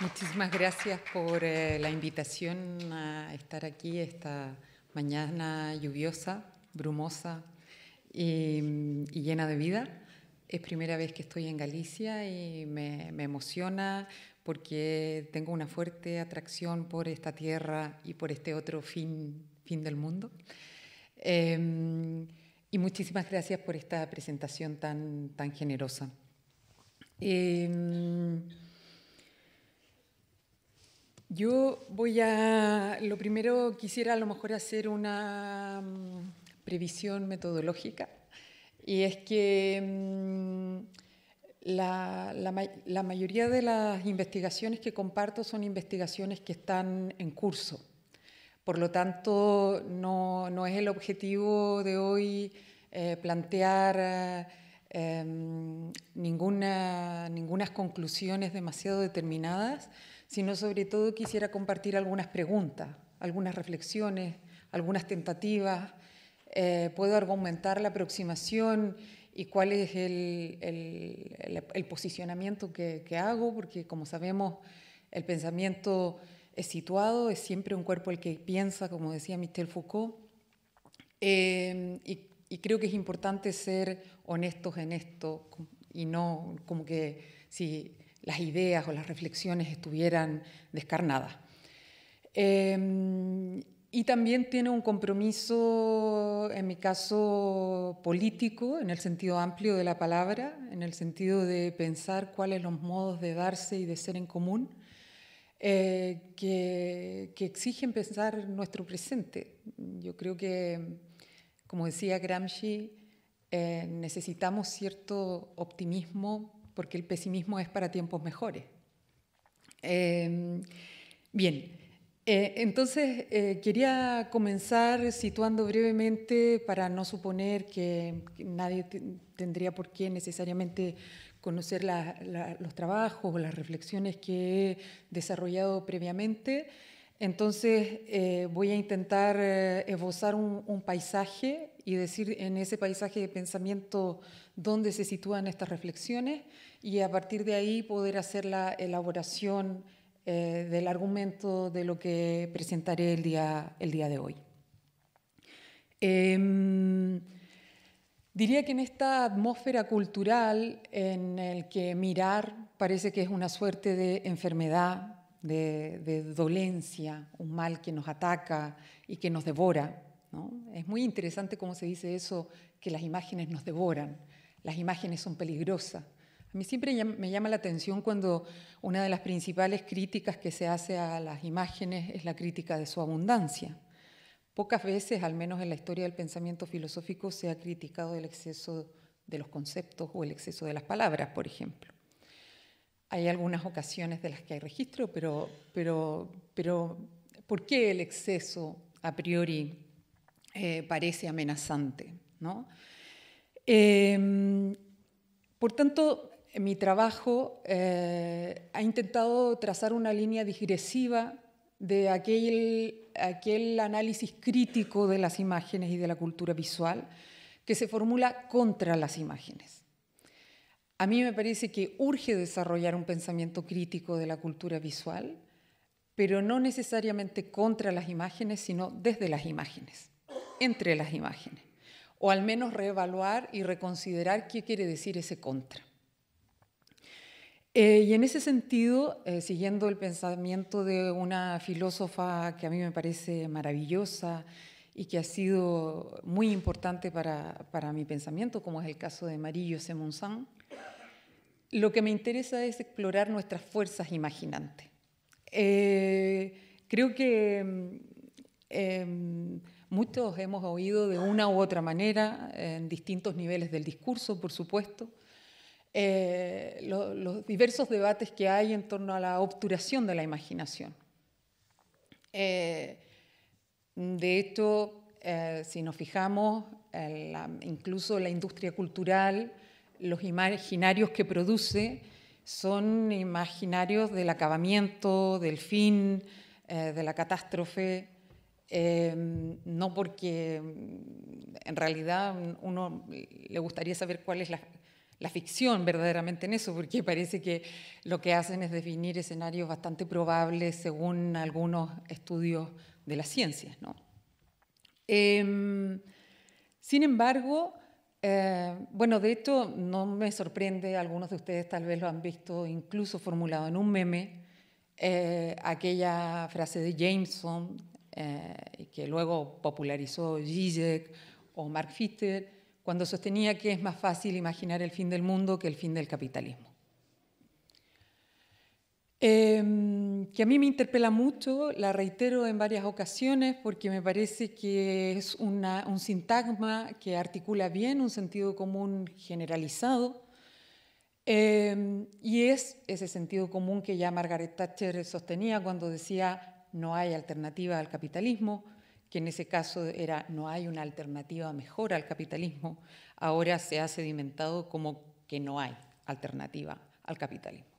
Muchísimas gracias por eh, la invitación a estar aquí esta mañana lluviosa, brumosa y, llena de vida. Es primera vez que estoy en Galicia y me, emociona porque tengo una fuerte atracción por esta tierra y por este otro fin, fin del mundo. Em, y muchísimas gracias por esta presentación tan, tan generosa. Em, yo voy a, lo primero quisiera a lo mejor hacer una mm, previsión metodológica y es que mm, la, mayoría de las investigaciones que comparto son investigaciones que están en curso. Por lo tanto, no, no es el objetivo de hoy eh, plantear eh, em, ninguna, ninguna conclusiones demasiado determinadas, sino sobre todo quisiera compartir algunas preguntas, algunas reflexiones, algunas tentativas. Eh, puedo argumentar la aproximación y cuál es el, el, posicionamiento que, hago, porque como sabemos, el pensamiento es situado, es siempre un cuerpo el que piensa, como decía Michel Foucault, eh, y, y, creo que es importante ser honestos en esto y no como que si las ideas o las reflexiones estuvieran descarnadas. Em, y también tiene un compromiso, en mi caso, político, en el sentido amplio de la palabra, en el sentido de pensar cuáles los modos de darse y de ser en común, eh, que, exigen pensar nuestro presente. Yo creo que, como decía Gramsci, eh, necesitamos cierto optimismo porque el pesimismo es para tiempos mejores. Em, bien, eh, entonces eh, quería comenzar situando brevemente, para no suponer que, nadie tendría por qué necesariamente conocer los trabajos o las reflexiones que he desarrollado previamente. Entonces eh, voy a intentar esbozar un, paisaje y decir en ese paisaje de pensamiento dónde se sitúan estas reflexiones y a partir de ahí poder hacer la elaboración eh, del argumento de lo que presentaré el día, el día de hoy. Em, diría que en esta atmósfera cultural en el que mirar parece que es una suerte de enfermedad, de, dolencia, un mal que nos ataca y que nos devora. Es muy interesante cómo se dice eso, que las imágenes nos devoran, las imágenes son peligrosas. A mí siempre me llama la atención cuando una de las principales críticas que se hace a las imágenes es la crítica de su abundancia. Pocas veces, al menos en la historia del pensamiento filosófico, se ha criticado el exceso de los conceptos o el exceso de las palabras, por ejemplo. Hay algunas ocasiones de las que hay registro, pero, pero, pero ¿por qué el exceso a priori eh, parece amenazante? ¿no? Em, por tanto, mi trabajo eh, ha intentado trazar una línea digresiva de aquel, aquel análisis crítico de las imágenes y de la cultura visual que se formula contra las imágenes. A mí me parece que urge desarrollar un pensamiento crítico de la cultura visual, pero no necesariamente contra las imágenes, sino desde las imágenes, entre las imágenes, o al menos reevaluar y reconsiderar qué quiere decir ese contra. Eh, y en ese sentido, eh, siguiendo el pensamiento de una filósofa que a mí me parece maravillosa y que ha sido muy importante para, para mi pensamiento, como es el caso de Marie-José lo que me interesa es explorar nuestras fuerzas imaginantes. Eh, creo que em, muchos hemos oído de una u otra manera, en distintos niveles del discurso, por supuesto, eh, los diversos debates que hay en torno a la obturación de la imaginación. Eh, de hecho, eh, si nos fijamos, incluso la industria cultural, los imaginarios que produce son imaginarios del acabamiento, del fin, de la catástrofe, no porque en realidad uno le gustaría saber cuál es la, la ficción verdaderamente en eso, porque parece que lo que hacen es definir escenarios bastante probables según algunos estudios de las ciencias. ¿no? Em, sin embargo, eh, bueno, de hecho, no me sorprende, algunos de ustedes tal vez lo han visto incluso formulado en un meme, eh, aquella frase de Jameson, eh, que luego popularizó Zizek o Mark Fister, cuando sostenía que es más fácil imaginar el fin del mundo que el fin del capitalismo. Em, que a mí me interpela mucho, la reitero en varias ocasiones porque me parece que es un sintagma que articula bien un sentido común generalizado em, y es ese sentido común que ya Margaret Thatcher sostenía cuando decía no hay alternativa al capitalismo, que en ese caso era no hay una alternativa mejor al capitalismo, ahora se ha sedimentado como que no hay alternativa al capitalismo.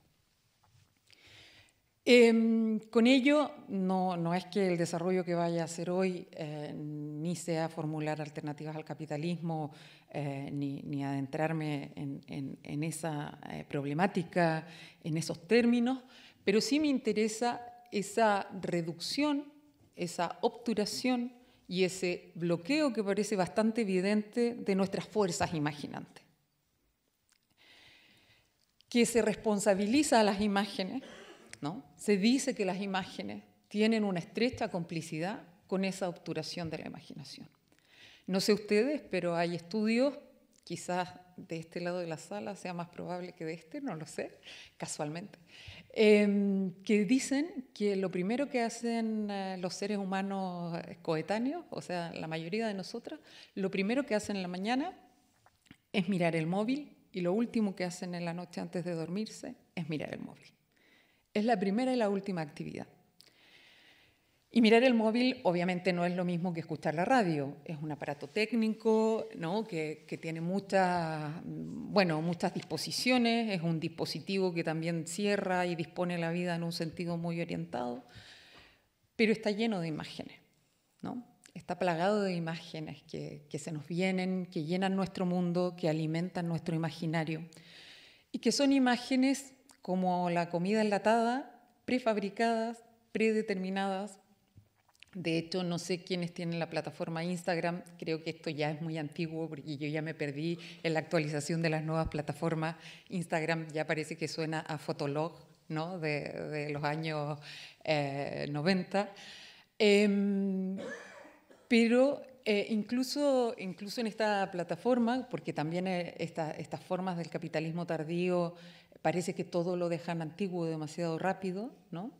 Em, con ello, no, no, es que el desarrollo que vaya a hacer hoy eh, ni sea formular alternativas al capitalismo, eh, ni, adentrarme en, esa eh, problemática, en esos términos, pero sí me interesa esa reducción, esa obturación y ese bloqueo que parece bastante evidente de nuestras fuerzas imaginantes, que se responsabiliza a las imágenes se dice que las imágenes tienen una estrecha complicidad con esa obturación de la imaginación. No sé ustedes, pero hay estudios, quizás de este lado de la sala sea más probable que de este, no lo sé, casualmente, em, que dicen que lo primero que hacen eh, los seres humanos coetáneos, o sea, la mayoría de nosotras, lo primero que hacen en la mañana es mirar el móvil y lo último que hacen en la noche antes de dormirse es mirar el móvil. Es la primera y la última actividad. Y mirar el móvil obviamente no es lo mismo que escuchar la radio. Es un aparato técnico ¿no? que, tiene muchas, bueno, muchas disposiciones, es un dispositivo que también cierra y dispone la vida en un sentido muy orientado, pero está lleno de imágenes. ¿no? Está plagado de imágenes que, que se nos vienen, que llenan nuestro mundo, que alimentan nuestro imaginario y que son imágenes como la comida enlatada, prefabricadas, predeterminadas. De hecho, no sé quiénes tienen la plataforma Instagram, creo que esto ya es muy antiguo porque yo ya me perdí en la actualización de las nuevas plataformas. Instagram ya parece que suena a Fotolog ¿no? de, los años 90. Eh, em, pero eh, incluso, incluso en esta plataforma, porque también eh, estas formas del capitalismo tardío parece que todo lo dejan antiguo demasiado rápido, ¿no?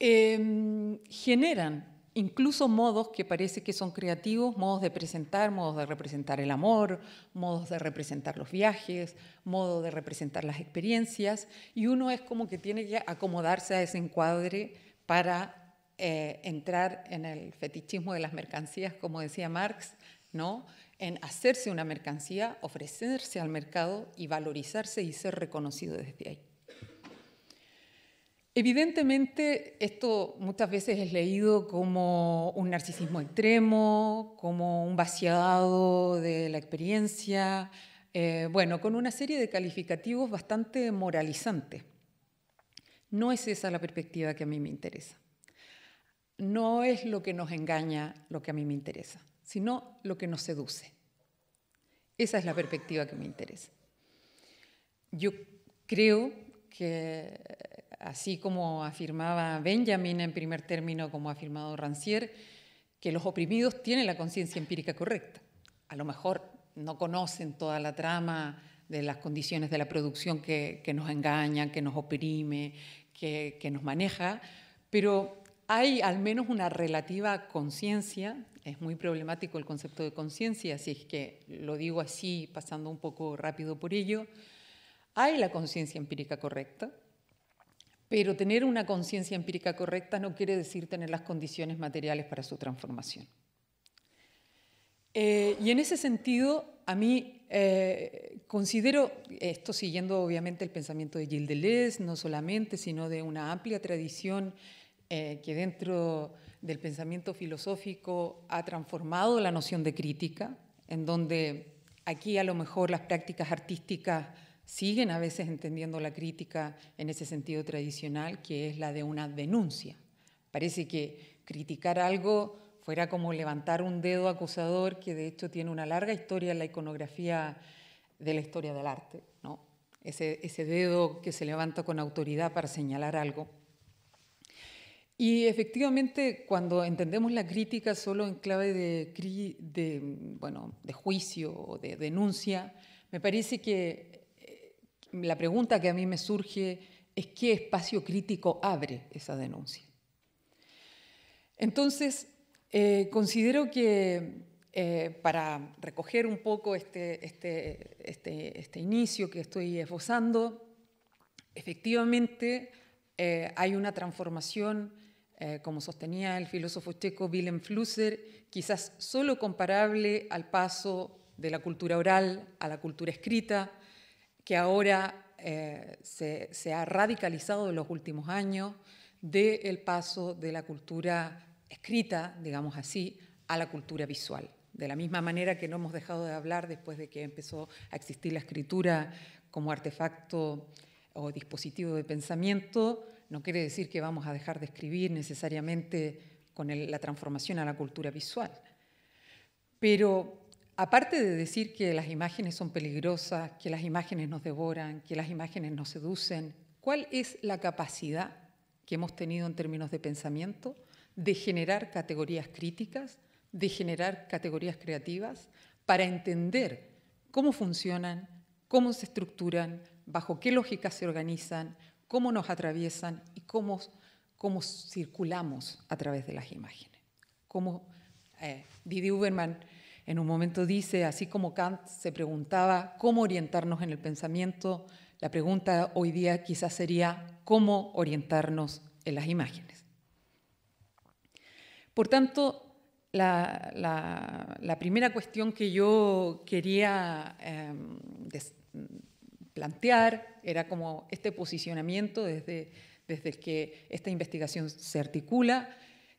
Em, generan incluso modos que parece que son creativos, modos de presentar, modos de representar el amor, modos de representar los viajes, modos de representar las experiencias, y uno es como que tiene que acomodarse a ese encuadre para eh, entrar en el fetichismo de las mercancías, como decía Marx, ¿no? en hacerse una mercancía, ofrecerse al mercado y valorizarse y ser reconocido desde ahí. Evidentemente, esto muchas veces es leído como un narcisismo extremo, como un vaciado de la experiencia, eh, bueno, con una serie de calificativos bastante moralizantes. No es esa la perspectiva que a mí me interesa. No es lo que nos engaña lo que a mí me interesa sino lo que nos seduce. Esa es la perspectiva que me interesa. Yo creo que, así como afirmaba Benjamin en primer término, como ha afirmado Rancière, que los oprimidos tienen la conciencia empírica correcta. A lo mejor no conocen toda la trama de las condiciones de la producción que, nos engañan, que nos oprime, que, que nos maneja, pero hay al menos una relativa conciencia, es muy problemático el concepto de conciencia, así es que lo digo así, pasando un poco rápido por ello, hay la conciencia empírica correcta, pero tener una conciencia empírica correcta no quiere decir tener las condiciones materiales para su transformación. Eh, y en ese sentido, a mí eh, considero, esto siguiendo obviamente el pensamiento de Gilles Deleuze, no solamente, sino de una amplia tradición eh, que dentro del pensamiento filosófico ha transformado la noción de crítica, en donde aquí a lo mejor las prácticas artísticas siguen a veces entendiendo la crítica en ese sentido tradicional, que es la de una denuncia. Parece que criticar algo fuera como levantar un dedo acusador, que de hecho tiene una larga historia en la iconografía de la historia del arte, ¿no? ese, ese dedo que se levanta con autoridad para señalar algo. Y efectivamente, cuando entendemos la crítica solo en clave de, de, bueno, de juicio o de denuncia, me parece que la pregunta que a mí me surge es qué espacio crítico abre esa denuncia. Entonces, eh, considero que eh, para recoger un poco este, este, este, este, inicio que estoy esbozando, efectivamente hay una transformación eh, como sostenía el filósofo checo Willem Flusser, quizás solo comparable al paso de la cultura oral a la cultura escrita, que ahora eh, se, ha radicalizado en los últimos años, del paso de la cultura escrita, digamos así, a la cultura visual. De la misma manera que no hemos dejado de hablar después de que empezó a existir la escritura como artefacto o dispositivo de pensamiento, no quiere decir que vamos a dejar de escribir necesariamente con la transformación a la cultura visual. Pero aparte de decir que las imágenes son peligrosas, que las imágenes nos devoran, que las imágenes nos seducen, ¿cuál es la capacidad que hemos tenido en términos de pensamiento de generar categorías críticas, de generar categorías creativas para entender cómo funcionan, cómo se estructuran, bajo qué lógicas se organizan, cómo nos atraviesan y cómo, cómo circulamos a través de las imágenes. Como eh, Didi Uberman en un momento dice, así como Kant se preguntaba cómo orientarnos en el pensamiento, la pregunta hoy día quizás sería cómo orientarnos en las imágenes. Por tanto, la, primera cuestión que yo quería em, plantear, era como este posicionamiento desde, desde el que esta investigación se articula,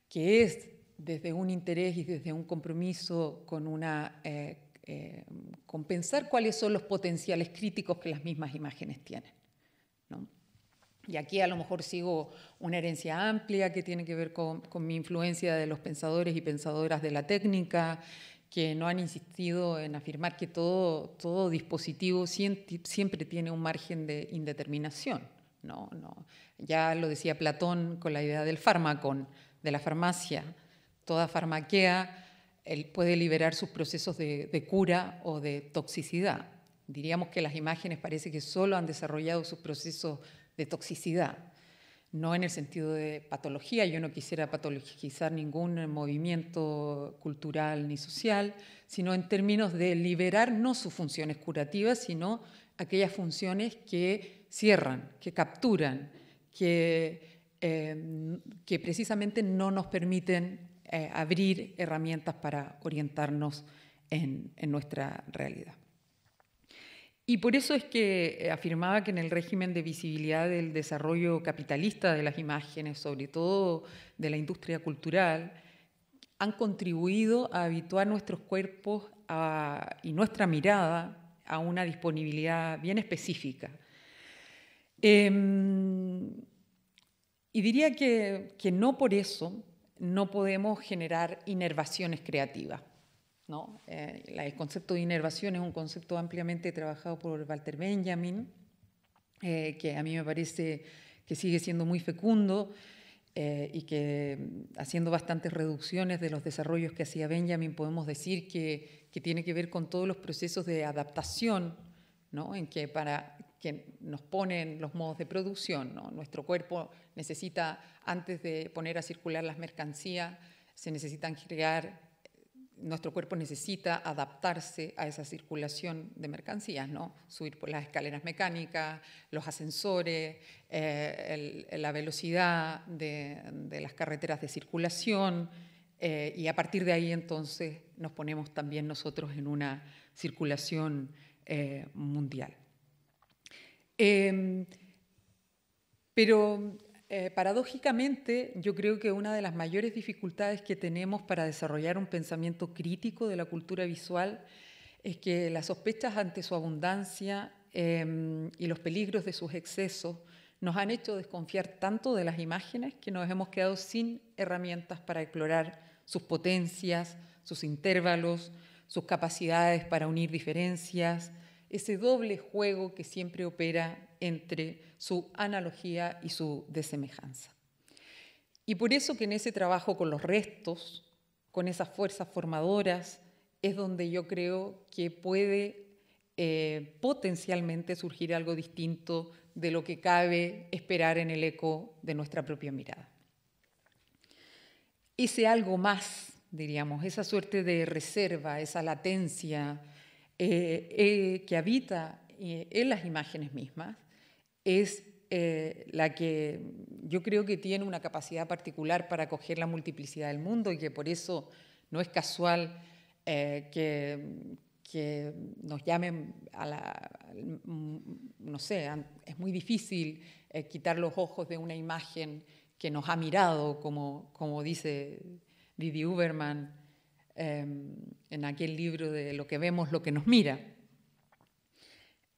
que es desde un interés y desde un compromiso con una... Eh, eh, con pensar cuáles son los potenciales críticos que las mismas imágenes tienen. Y aquí a lo mejor sigo una herencia amplia que tiene que ver con, con, mi influencia de los pensadores y pensadoras de la técnica, que no han insistido en afirmar que todo, todo dispositivo siempre tiene un margen de indeterminación. No, no. Ya lo decía Platón con la idea del fármaco, de la farmacia. Toda farmaquea puede liberar sus procesos de, cura o de toxicidad. Diríamos que las imágenes parece que solo han desarrollado sus procesos de toxicidad no en el sentido de patología, yo no quisiera patologizar ningún movimiento cultural ni social, sino en términos de liberar no sus funciones curativas, sino aquellas funciones que cierran, que capturan, que, eh, que precisamente no nos permiten eh, abrir herramientas para orientarnos en nuestra realidad. Y por eso es que eh, afirmaba que en el régimen de visibilidad del desarrollo capitalista de las imágenes, sobre todo de la industria cultural, han contribuido a habituar nuestros cuerpos y nuestra mirada a una disponibilidad bien específica. Em, y diría que, que no por eso no podemos generar inervaciones creativas. Eh, el concepto de inervación es un concepto ampliamente trabajado por Walter Benjamin, eh, que a mí me parece que sigue siendo muy fecundo eh, y que mm, haciendo bastantes reducciones de los desarrollos que hacía Benjamin, podemos decir que, que tiene que ver con todos los procesos de adaptación ¿no? en que para que nos ponen los modos de producción. Nuestro cuerpo necesita, antes de poner a circular las mercancías, se necesitan crear nuestro cuerpo necesita adaptarse a esa circulación de mercancías, ¿no? Subir por las escaleras mecánicas, los ascensores, eh, la velocidad de, las carreteras de circulación, eh, y a partir de ahí entonces nos ponemos también nosotros en una circulación eh, mundial. Em, pero eh, paradójicamente, yo creo que una de las mayores dificultades que tenemos para desarrollar un pensamiento crítico de la cultura visual es que las sospechas ante su abundancia em, y los peligros de sus excesos nos han hecho desconfiar tanto de las imágenes que nos hemos quedado sin herramientas para explorar sus potencias, sus intervalos, sus capacidades para unir diferencias, ese doble juego que siempre opera entre su analogía y su desemejanza. Y por eso que en ese trabajo con los restos, con esas fuerzas formadoras, es donde yo creo que puede eh, potencialmente surgir algo distinto de lo que cabe esperar en el eco de nuestra propia mirada. Ese algo más, diríamos, esa suerte de reserva, esa latencia eh, eh, que habita en las imágenes mismas, es la que yo creo que tiene una capacidad particular para acoger la multiplicidad del mundo y que por eso no es casual que, que nos llamen a la, no sé, es muy difícil eh, quitar los ojos de una imagen que nos ha mirado, como, como dice Didi Uberman em, en aquel libro de Lo que vemos, lo que nos mira.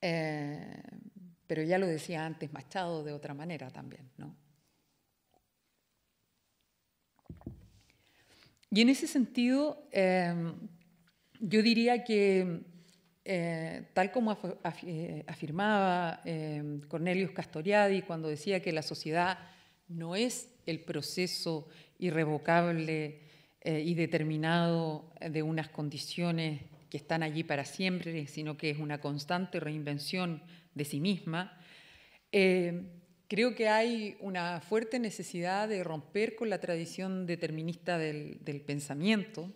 Eh, pero ya lo decía antes Machado de otra manera también, ¿no? Y en ese sentido, em, yo diría que, eh, tal como afirmaba eh, Cornelius Castoriadi cuando decía que la sociedad no es el proceso irrevocable y determinado de unas condiciones que están allí para siempre, sino que es una constante reinvención de sí misma, creo que hay una fuerte necesidad de romper con la tradición determinista del pensamiento,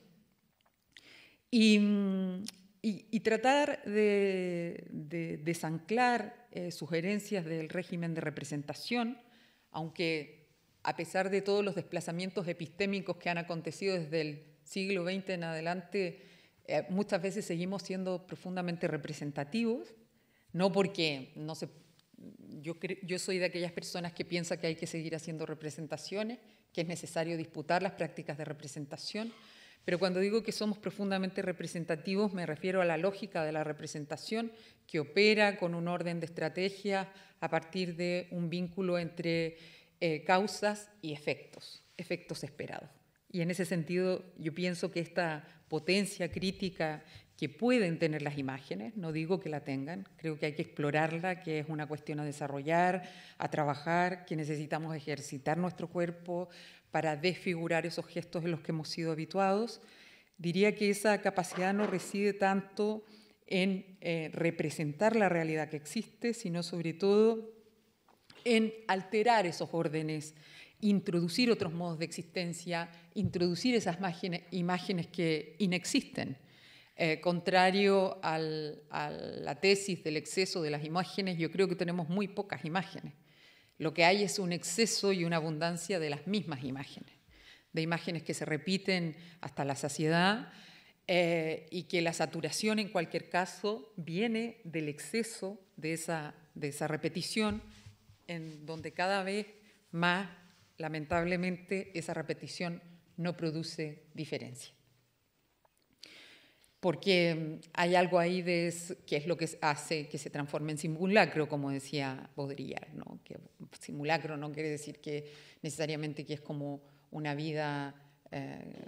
y, tratar de, desanclar eh, sugerencias del régimen de representación, aunque a pesar de todos los desplazamientos epistémicos que han acontecido desde el siglo XX en adelante, eh, muchas veces seguimos siendo profundamente representativos, no porque no se... Yo, soy de aquellas personas que piensa que hay que seguir haciendo representaciones, que es necesario disputar las prácticas de representación, pero cuando digo que somos profundamente representativos, me refiero a la lógica de la representación que opera con un orden de estrategia a partir de un vínculo entre eh, causas y efectos, efectos esperados. Y en ese sentido, yo pienso que esta potencia crítica que pueden tener las imágenes, no digo que la tengan, creo que hay que explorarla, que es una cuestión a desarrollar, a trabajar, que necesitamos ejercitar nuestro cuerpo, para desfigurar esos gestos en los que hemos sido habituados. Diría que esa capacidad no reside tanto en eh, representar la realidad que existe, sino sobre todo en alterar esos órdenes, introducir otros modos de existencia, introducir esas imágenes, que inexisten. Eh, contrario a la tesis del exceso de las imágenes, yo creo que tenemos muy pocas imágenes. Lo que hay es un exceso y una abundancia de las mismas imágenes, de imágenes que se repiten hasta la saciedad eh, y que la saturación en cualquier caso viene del exceso de esa, de esa repetición, en donde cada vez más, lamentablemente, esa repetición no produce diferencia porque hay algo ahí de que es lo que hace que se transforme en simulacro, como decía Baudrillard, ¿no? que simulacro no quiere decir que necesariamente que es como una vida eh,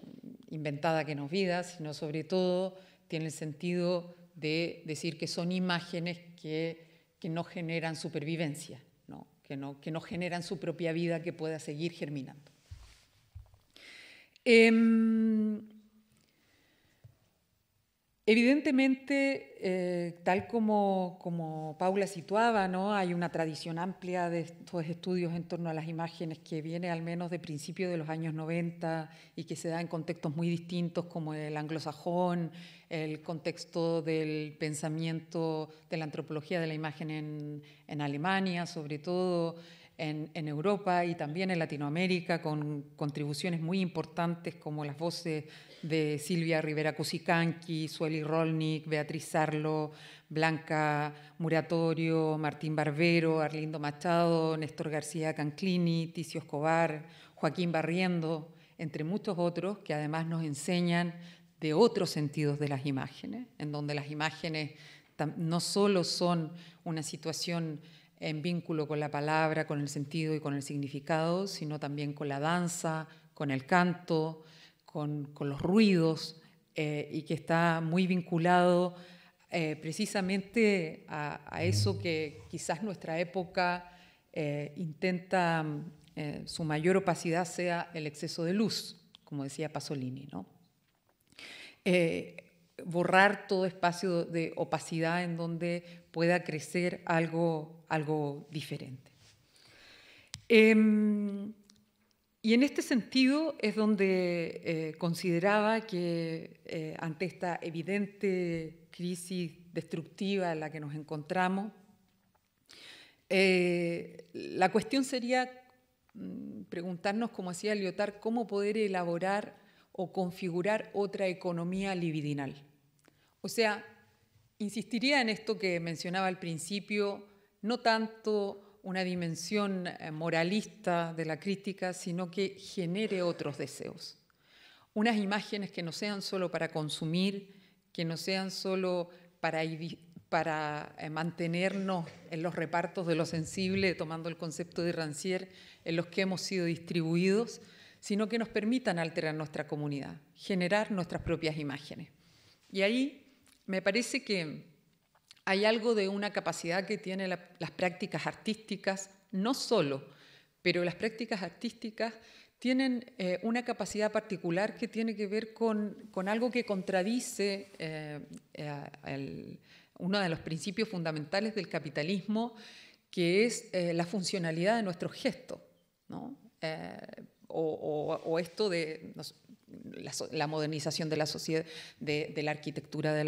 inventada que no es vida, sino sobre todo tiene el sentido de decir que son imágenes que, no generan supervivencia. Que, no, que no generan su propia vida que pueda seguir germinando. Em, Evidentemente, eh, tal como, como, Paula situaba, ¿no? hay una tradición amplia de estos estudios en torno a las imágenes que viene al menos de principios de los años 90 y que se da en contextos muy distintos como el anglosajón, el contexto del pensamiento de la antropología de la imagen en, en Alemania, sobre todo en, Europa y también en Latinoamérica, con contribuciones muy importantes como las voces de Silvia Rivera Cusicanqui, Sueli Rolnik, Beatriz Sarlo, Blanca Muratorio, Martín Barbero, Arlindo Machado, Néstor García Canclini, Ticio Escobar, Joaquín Barriendo, entre muchos otros que además nos enseñan de otros sentidos de las imágenes, en donde las imágenes no solo son una situación en vínculo con la palabra, con el sentido y con el significado, sino también con la danza, con el canto, con, los ruidos, eh, y que está muy vinculado eh, precisamente a, eso que quizás nuestra época eh, intenta, su mayor opacidad sea el exceso de luz, como decía Pasolini. ¿no? borrar todo espacio de opacidad en donde pueda crecer algo, algo diferente. Em, y en este sentido es donde eh, consideraba que eh, ante esta evidente crisis destructiva en la que nos encontramos, eh, la cuestión sería mm, preguntarnos, como decía Lyotard, cómo poder elaborar o configurar otra economía libidinal. O sea, insistiría en esto que mencionaba al principio, no tanto una dimensión eh, moralista de la crítica, sino que genere otros deseos. Unas imágenes que no sean solo para consumir, que no sean solo para, para eh, mantenernos en los repartos de lo sensible, tomando el concepto de Rancière, en los que hemos sido distribuidos, sino que nos permitan alterar nuestra comunidad, generar nuestras propias imágenes. Y ahí me parece que hay algo de una capacidad que tienen las prácticas artísticas, no solo, pero las prácticas artísticas tienen eh, una capacidad particular que tiene que ver con, algo que contradice eh, eh, uno de los principios fundamentales del capitalismo, que es la funcionalidad de nuestros gestos, o, esto de, la, modernización de la sociedad, de, la arquitectura de,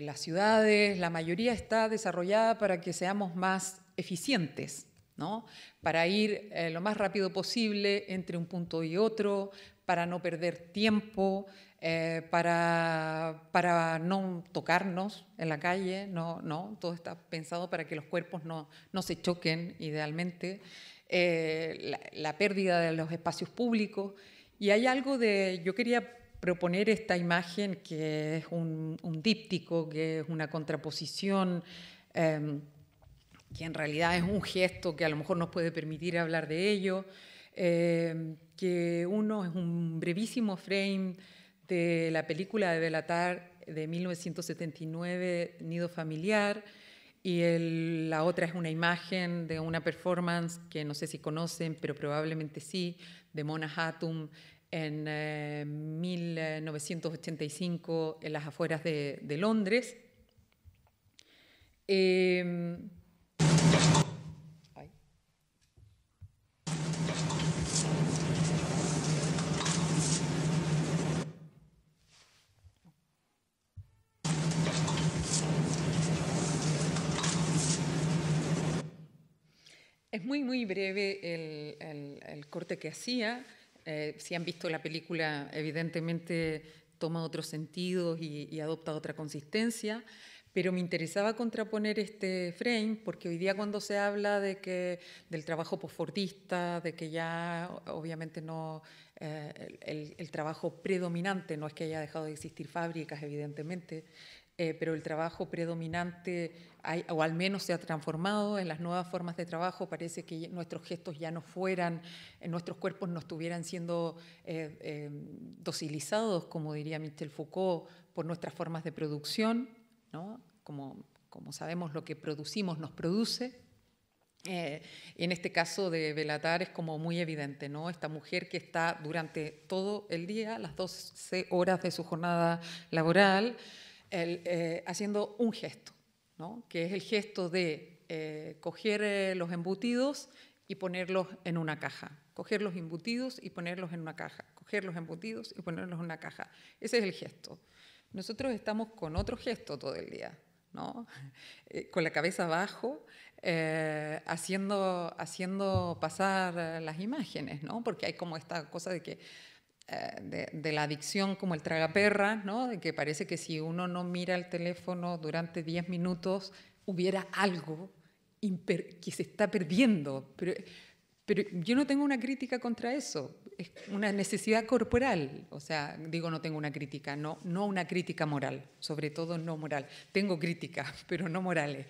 las ciudades, la mayoría está desarrollada para que seamos más eficientes, ¿no? para ir eh, lo más rápido posible entre un punto y otro, para no perder tiempo, eh, para, para, no tocarnos en la calle, no, no, todo está pensado para que los cuerpos no, no se choquen idealmente, eh, la pérdida de los espacios públicos. Y hay algo de, yo quería proponer esta imagen que es un, díptico, que es una contraposición, em, que en realidad es un gesto que a lo mejor nos puede permitir hablar de ello, em, que uno es un brevísimo frame de la película de Belatar de 1979, Nido Familiar, y la otra es una imagen de una performance que no sé si conocen, pero probablemente sí, de Mona Hatum en 1985 eh, en las afueras de, Londres. Em, muy, muy breve el corte que hacía. Eh, si han visto la película, evidentemente toma otros sentidos y, adopta otra consistencia, pero me interesaba contraponer este frame porque hoy día cuando se habla de que del trabajo postfordista, de que ya obviamente no eh, el, el, trabajo predominante no es que haya dejado de existir fábricas, evidentemente, eh, pero el trabajo predominante, o al menos se ha transformado en las nuevas formas de trabajo, parece que nuestros gestos ya no fueran, en nuestros cuerpos no estuvieran siendo eh, eh, docilizados, como diría Michel Foucault, por nuestras formas de producción, ¿no? como, como sabemos lo que producimos nos produce. y en este caso de Belatar es como muy evidente, ¿no? Esta mujer que está durante todo el día, las 12 horas de su jornada laboral, eh, haciendo un gesto, ¿no? que es el gesto de eh, coger eh, los embutidos y ponerlos en una caja, coger los embutidos y ponerlos en una caja, coger los embutidos y ponerlos en una caja. Ese es el gesto. Nosotros estamos con otro gesto todo el día, ¿no? con la cabeza abajo, haciendo, haciendo pasar las imágenes, ¿no? porque hay como esta cosa de que de, la adicción como el tragaperra, ¿no? de que parece que si uno no mira el teléfono durante 10 minutos hubiera algo que se está perdiendo. Pero Pero yo no tengo una crítica contra eso, es una necesidad corporal. O sea, digo, no tengo una crítica, no, no una crítica moral, sobre todo no moral. Tengo críticas, pero no morales.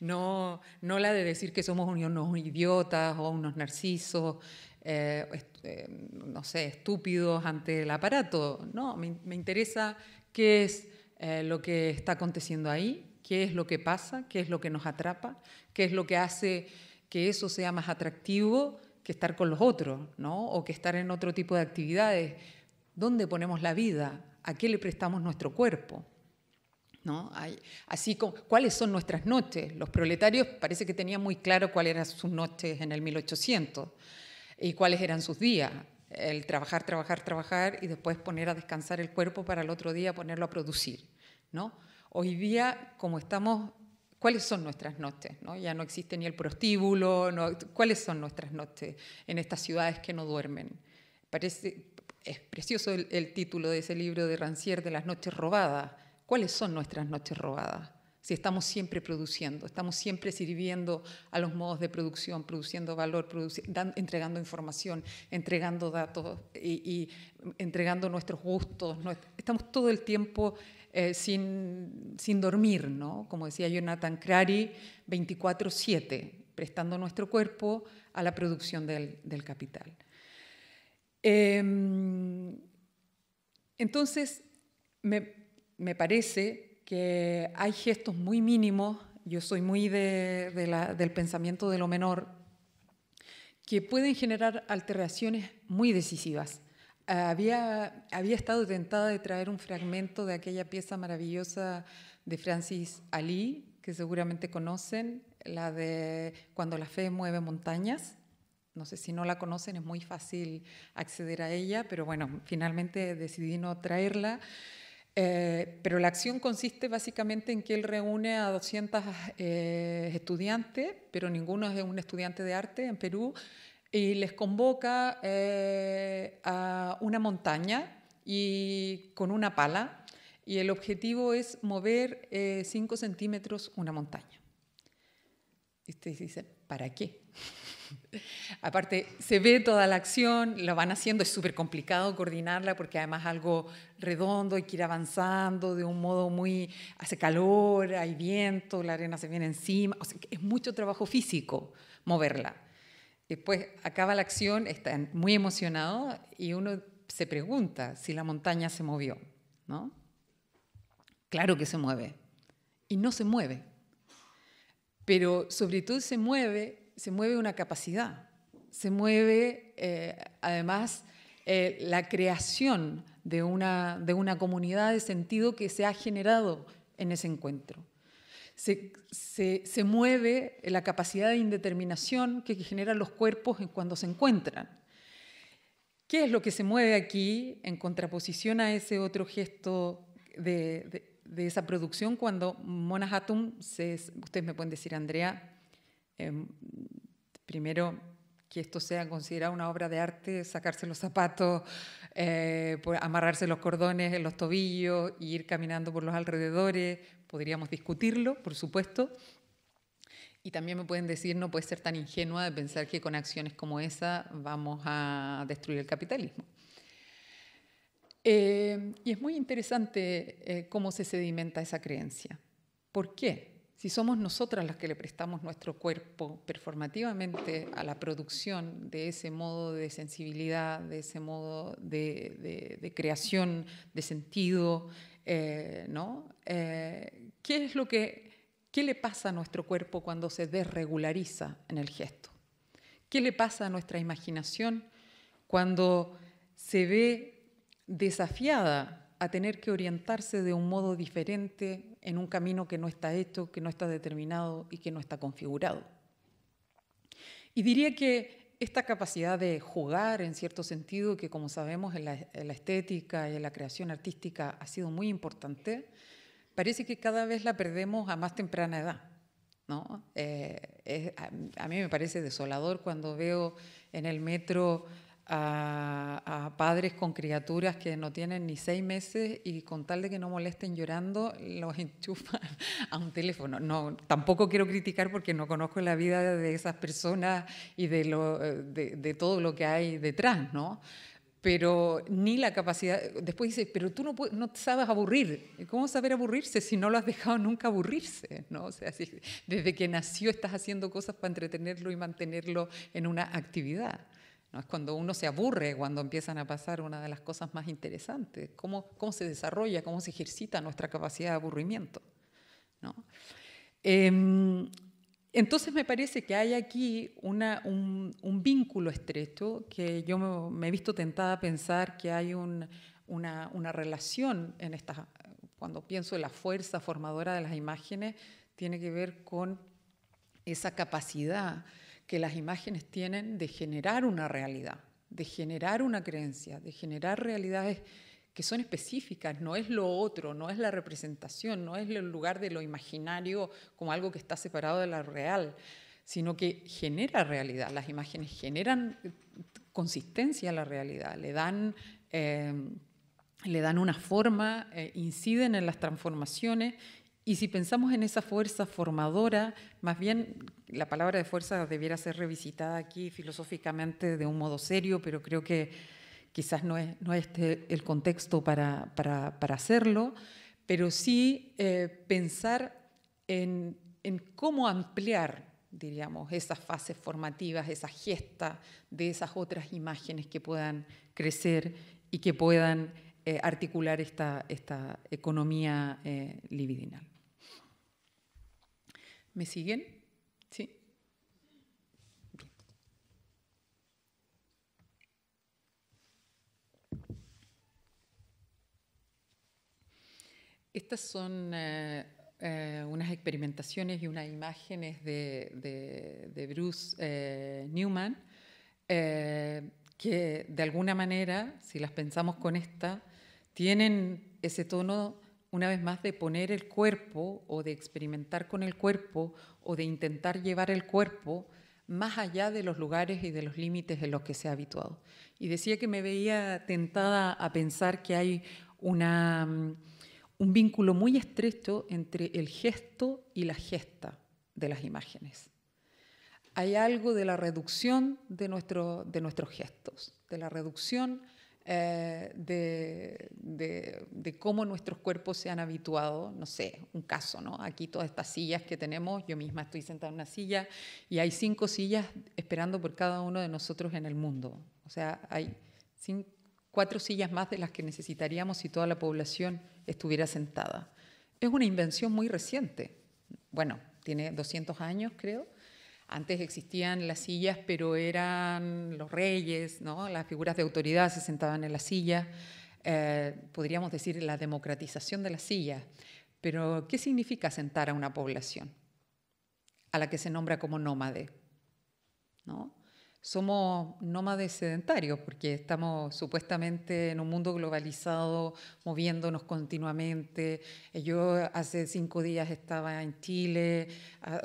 No, no la de decir que somos unos idiotas o unos narcisos, eh, eh, no sé, estúpidos ante el aparato. No, me, me interesa qué es eh, lo que está aconteciendo ahí, qué es lo que pasa, qué es lo que nos atrapa, qué es lo que hace que eso sea más atractivo que estar con los otros, ¿no? O que estar en otro tipo de actividades. ¿Dónde ponemos la vida? ¿A qué le prestamos nuestro cuerpo? ¿No? así como, ¿cuáles son nuestras noches? Los proletarios parece que tenían muy claro cuáles eran sus noches en el 1800 y cuáles eran sus días. El trabajar, trabajar, trabajar y después poner a descansar el cuerpo para el otro día ponerlo a producir. ¿no? Hoy día, como estamos ¿Cuáles son nuestras noches? ¿no? Ya no existe ni el prostíbulo. No, ¿Cuáles son nuestras noches en estas ciudades que no duermen? Parece, es precioso el, título de ese libro de Rancière, de las noches robadas. ¿Cuáles son nuestras noches robadas? Si estamos siempre produciendo, estamos siempre sirviendo a los modos de producción, produciendo valor, entregando información, entregando datos y, entregando nuestros gustos. estamos todo el tiempo eh, sin, sin, dormir, ¿no? como decía Jonathan Crary, 24/7, prestando nuestro cuerpo a la producción del, del capital. Em, entonces, me, me, parece que hay gestos muy mínimos, yo soy muy de, del pensamiento de lo menor, que pueden generar alteraciones muy decisivas había, había estado tentada de traer un fragmento de aquella pieza maravillosa de Francis Ali, que seguramente conocen, la de Cuando la fe mueve montañas. No sé si no la conocen, es muy fácil acceder a ella, pero bueno, finalmente decidí no traerla. Eh, pero la acción consiste básicamente en que él reúne a 200 eh, estudiantes, pero ninguno es un estudiante de arte en Perú, y les convoca eh, a una montaña y con una pala y el objetivo es mover 5 eh, centímetros una montaña. Y ustedes dicen, ¿para qué? Aparte, se ve toda la acción, lo van haciendo, es súper complicado coordinarla porque además algo redondo, hay que ir avanzando de un modo muy... hace calor, hay viento, la arena se viene encima, es mucho trabajo físico moverla. Después acaba la acción, están muy emocionados y uno se pregunta si la montaña se movió, ¿no? Claro que se mueve. Y no se mueve. Pero sobre todo se mueve, se mueve una capacidad. Se mueve eh, además eh, la creación de una, de una comunidad de sentido que se ha generado en ese encuentro se, mueve la capacidad de indeterminación que generan los cuerpos cuando se encuentran. ¿Qué es lo que se mueve aquí en contraposición a ese otro gesto de, esa producción cuando Mona Hatum, ustedes me pueden decir, Andrea, em, primero que esto sea considerado una obra de arte, sacarse los zapatos, eh, amarrarse los cordones en los tobillos y ir caminando por los alrededores, podríamos discutirlo, por supuesto. Y también me pueden decir, no puede ser tan ingenua de pensar que con acciones como esa vamos a destruir el capitalismo. Eh, y es muy interesante eh, cómo se sedimenta esa creencia. ¿Por qué? Si somos nosotras las que le prestamos nuestro cuerpo performativamente a la producción de ese modo de sensibilidad, de ese modo de, creación de sentido, eh, ¿no? Eh, ¿Qué es lo que, qué le pasa a nuestro cuerpo cuando se desregulariza en el gesto? ¿Qué le pasa a nuestra imaginación cuando se ve desafiada a tener que orientarse de un modo diferente en un camino que no está hecho, que no está determinado y que no está configurado. Y diría que esta capacidad de jugar, en cierto sentido, que como sabemos en la, estética y en la creación artística ha sido muy importante, parece que cada vez la perdemos a más temprana edad. Eh, a, mí me parece desolador cuando veo en el metro a, padres con criaturas que no tienen ni seis meses y con tal de que no molesten llorando, los enchufan a un teléfono. No, tampoco quiero criticar porque no conozco la vida de esas personas y de, lo, de, todo lo que hay detrás, ¿no? pero ni la capacidad, después dice, pero tú no, no sabes aburrir. ¿Cómo saber aburrirse si no lo has dejado nunca aburrirse? ¿no? O sea, desde que nació estás haciendo cosas para entretenerlo y mantenerlo en una actividad. Es cuando uno se aburre, cuando empiezan a pasar una de las cosas más interesantes, cómo, cómo se desarrolla, cómo se ejercita nuestra capacidad de aburrimiento. Em, entonces me parece que hay aquí un, vínculo estrecho que yo me, he visto tentada a pensar que hay una, una, relación en esta, cuando pienso en la fuerza formadora de las imágenes, tiene que ver con esa capacidad que las imágenes tienen de generar una realidad, de generar una creencia, de generar realidades que son específicas, no es lo otro, no es la representación, no es el lugar de lo imaginario como algo que está separado de la real, sino que genera realidad. Las imágenes generan consistencia a la realidad, le dan, eh, le dan una forma, eh, inciden en las transformaciones. Y si pensamos en esa fuerza formadora, más bien la palabra de fuerza debiera ser revisitada aquí filosóficamente de un modo serio, pero creo que quizás no es, no este el contexto para, hacerlo, pero sí eh, pensar en, cómo ampliar, diríamos, esas fases formativas, esa gesta de esas otras imágenes que puedan crecer y que puedan eh, articular esta, esta economía eh, libidinal. ¿Me siguen? Estas son eh, eh, unas experimentaciones y unas imágenes de, Bruce eh, Newman que de alguna manera, si las pensamos con esta, tienen ese tono una vez más de poner el cuerpo o de experimentar con el cuerpo o de intentar llevar el cuerpo más allá de los lugares y de los límites en los que se ha habituado. Y decía que me veía tentada a pensar que hay una mm, un vínculo muy estrecho entre el gesto y la gesta de las imágenes. Hay algo de la reducción de, nuestro, de nuestros gestos, de la reducción eh, de, de, cómo nuestros cuerpos se han habituado, no sé, un caso, ¿no? Aquí todas estas sillas que tenemos, yo misma estoy sentada en una silla y hay cinco sillas esperando por cada uno de nosotros en el mundo. O sea, hay cuatro sillas más de las que necesitaríamos si toda la población estuviera sentada. Es una invención muy reciente. Bueno, tiene 200 años, creo. Antes existían las sillas, pero eran los reyes, ¿no? las figuras de autoridad se sentaban en la silla. Eh, podríamos decir la democratización de la silla. Pero, ¿qué significa sentar a una población a la que se nombra como nómade? ¿no? Somos nómades sedentarios porque estamos supuestamente en un mundo globalizado, moviéndonos continuamente. Yo hace cinco días estaba en Chile,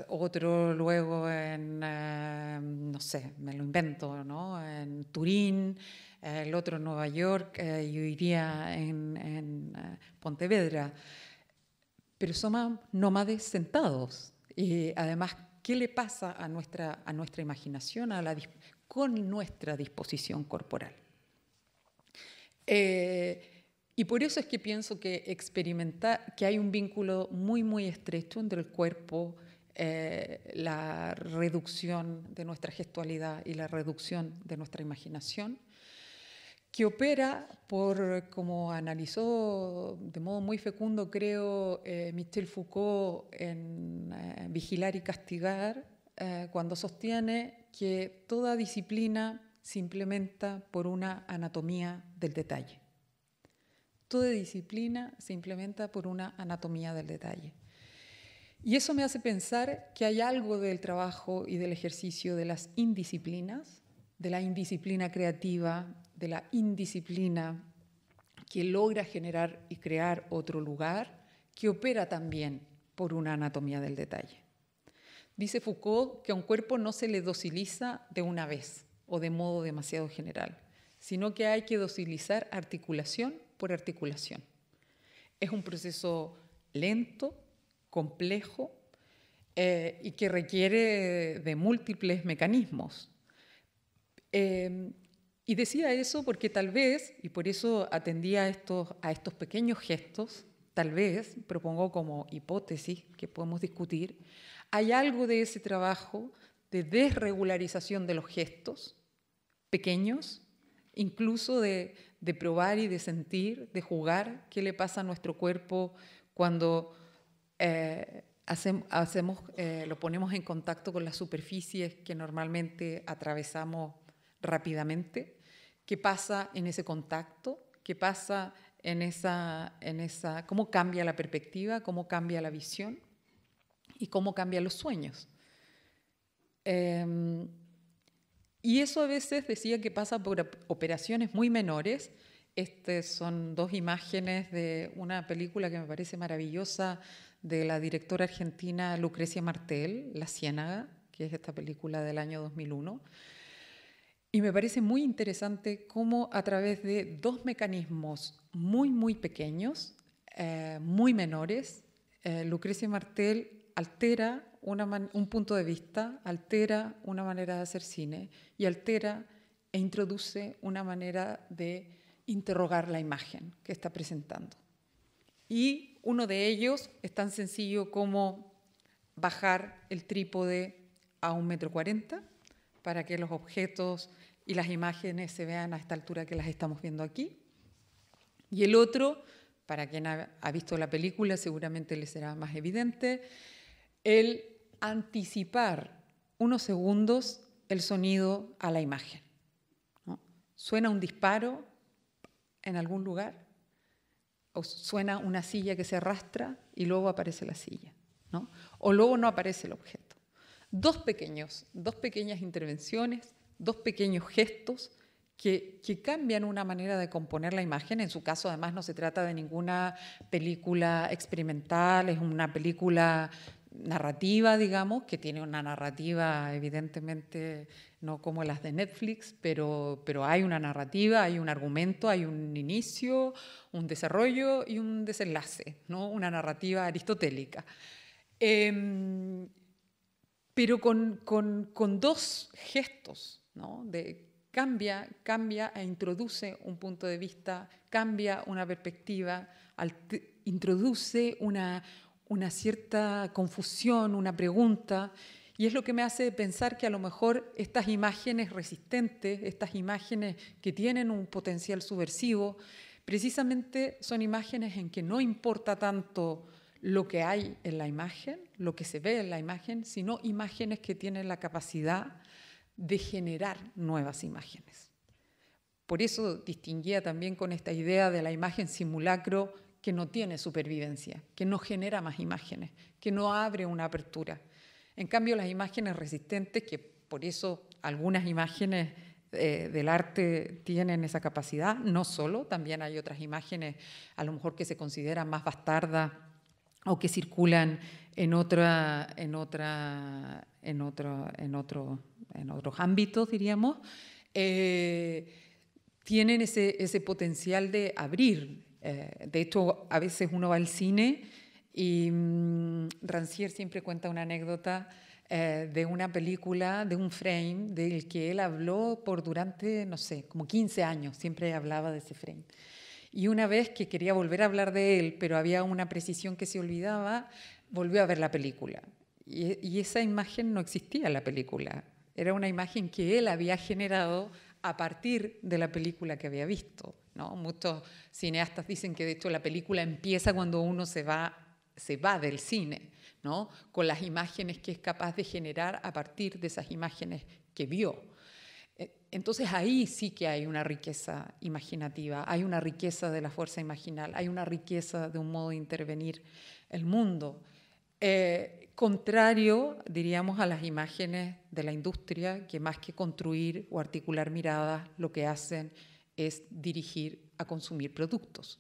otro luego en, eh, no sé, me lo invento, ¿no? en Turín, el otro en Nueva York, eh, yo iría en, en eh, Pontevedra. Pero somos nómades sentados y además ¿Qué le pasa a nuestra, a nuestra imaginación con nuestra disposición corporal? Eh, y por eso es que pienso que experimentar, que hay un vínculo muy, muy estrecho entre el cuerpo, eh, la reducción de nuestra gestualidad y la reducción de nuestra imaginación, que opera por, como analizó de modo muy fecundo, creo, eh, Michel Foucault en eh, Vigilar y Castigar, eh, cuando sostiene que toda disciplina se implementa por una anatomía del detalle. Toda disciplina se implementa por una anatomía del detalle. Y eso me hace pensar que hay algo del trabajo y del ejercicio de las indisciplinas, de la indisciplina creativa, de la indisciplina que logra generar y crear otro lugar, que opera también por una anatomía del detalle. Dice Foucault que a un cuerpo no se le dociliza de una vez o de modo demasiado general, sino que hay que docilizar articulación por articulación. Es un proceso lento, complejo eh, y que requiere de múltiples mecanismos. Eh, y decía eso porque tal vez, y por eso atendía a estos, pequeños gestos, tal vez, propongo como hipótesis que podemos discutir, hay algo de ese trabajo de desregularización de los gestos pequeños, incluso de, probar y de sentir, de jugar, qué le pasa a nuestro cuerpo cuando eh, hacemos, eh, lo ponemos en contacto con las superficies que normalmente atravesamos rápidamente, qué pasa en ese contacto, qué pasa en esa, en esa, cómo cambia la perspectiva, cómo cambia la visión y cómo cambian los sueños. Em, y eso a veces decía que pasa por operaciones muy menores. Estas son dos imágenes de una película que me parece maravillosa de la directora argentina Lucrecia Martel, La Ciénaga, que es esta película del año 2001. Y me parece muy interesante cómo a través de dos mecanismos muy, muy pequeños, eh, muy menores, eh, Lucrecia Martel altera un punto de vista, altera una manera de hacer cine y altera e introduce una manera de interrogar la imagen que está presentando. Y uno de ellos es tan sencillo como bajar el trípode a un metro cuarenta para que los objetos y las imágenes se vean a esta altura que las estamos viendo aquí. Y el otro, para quien ha, visto la película seguramente le será más evidente, el anticipar unos segundos el sonido a la imagen. Suena un disparo en algún lugar, o suena una silla que se arrastra y luego aparece la silla, o luego no aparece el objeto. Dos pequeños, dos pequeñas intervenciones, dos pequeños gestos que, que, cambian una manera de componer la imagen. En su caso, además, no se trata de ninguna película experimental, es una película narrativa, digamos, que tiene una narrativa evidentemente no como las de Netflix, pero, pero hay una narrativa, hay un argumento, hay un inicio, un desarrollo y un desenlace, ¿no? una narrativa aristotélica. Em, pero con, con, con, dos gestos, ¿no? de cambia, cambia e introduce un punto de vista, cambia una perspectiva, introduce una, una cierta confusión, una pregunta, y es lo que me hace pensar que a lo mejor estas imágenes resistentes, estas imágenes que tienen un potencial subversivo, precisamente son imágenes en que no importa tanto lo que hay en la imagen, lo que se ve en la imagen, sino imágenes que tienen la capacidad de generar nuevas imágenes. Por eso distinguía también con esta idea de la imagen simulacro que no tiene supervivencia, que no genera más imágenes, que no abre una apertura. En cambio, las imágenes resistentes, que por eso algunas imágenes eh, del arte tienen esa capacidad, no solo, también hay otras imágenes a lo mejor que se consideran más bastardas o que circulan en, otra, en, otra, en, otro, en, otro, en otros ámbitos, diríamos, eh, tienen ese, ese potencial de abrir eh, de hecho, a veces uno va al cine y mm, Rancière siempre cuenta una anécdota eh, de una película, de un frame del que él habló por durante, no sé, como 15 años, siempre hablaba de ese frame. Y una vez que quería volver a hablar de él, pero había una precisión que se olvidaba, volvió a ver la película. Y, esa imagen no existía en la película. Era una imagen que él había generado a partir de la película que había visto. Muchos cineastas dicen que de hecho la película empieza cuando uno se va, se va del cine, ¿no? con las imágenes que es capaz de generar a partir de esas imágenes que vio. E, entonces ahí sí que hay una riqueza imaginativa, hay una riqueza de la fuerza imaginal, hay una riqueza de un modo de intervenir el mundo. Eh, contrario, diríamos, a las imágenes de la industria, que más que construir o articular miradas, lo que hacen es dirigir a consumir productos.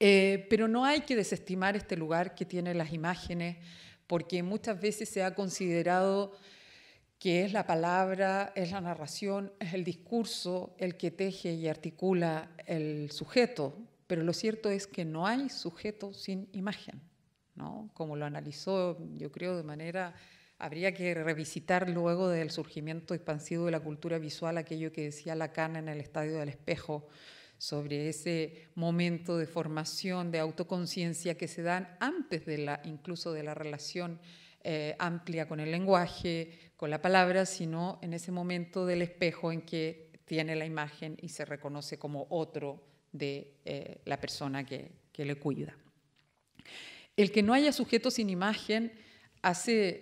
Eh, pero no hay que desestimar este lugar que tiene las imágenes, porque muchas veces se ha considerado que es la palabra, es la narración, es el discurso el que teje y articula el sujeto, pero lo cierto es que no hay sujeto sin imagen, ¿no? Como lo analizó, yo creo, de manera habría que revisitar luego del surgimiento expansivo de la cultura visual aquello que decía Lacan en el Estadio del Espejo sobre ese momento de formación, de autoconciencia que se dan antes de la, incluso de la relación eh, amplia con el lenguaje, con la palabra, sino en ese momento del espejo en que tiene la imagen y se reconoce como otro de eh, la persona que, que le cuida. El que no haya sujeto sin imagen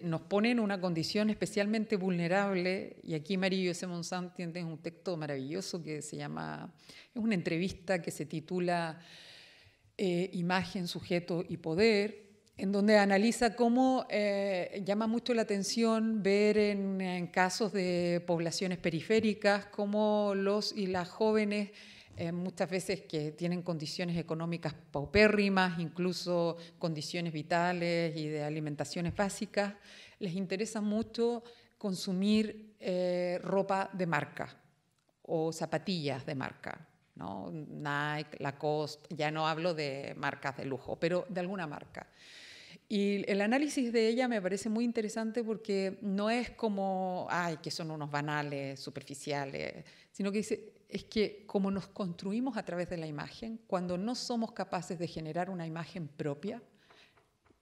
nos pone en una condición especialmente vulnerable, y aquí Marillo S. Monsanto tiene un texto maravilloso que se llama, es una entrevista que se titula eh, Imagen, Sujeto y Poder, en donde analiza cómo eh, llama mucho la atención ver en, en, casos de poblaciones periféricas cómo los y las jóvenes eh, muchas veces que tienen condiciones económicas paupérrimas, incluso condiciones vitales y de alimentaciones básicas, les interesa mucho consumir eh, ropa de marca o zapatillas de marca. ¿no? Nike, Lacoste, ya no hablo de marcas de lujo, pero de alguna marca. Y el análisis de ella me parece muy interesante porque no es como, ay, que son unos banales, superficiales, sino que dice, es que como nos construimos a través de la imagen, cuando no somos capaces de generar una imagen propia,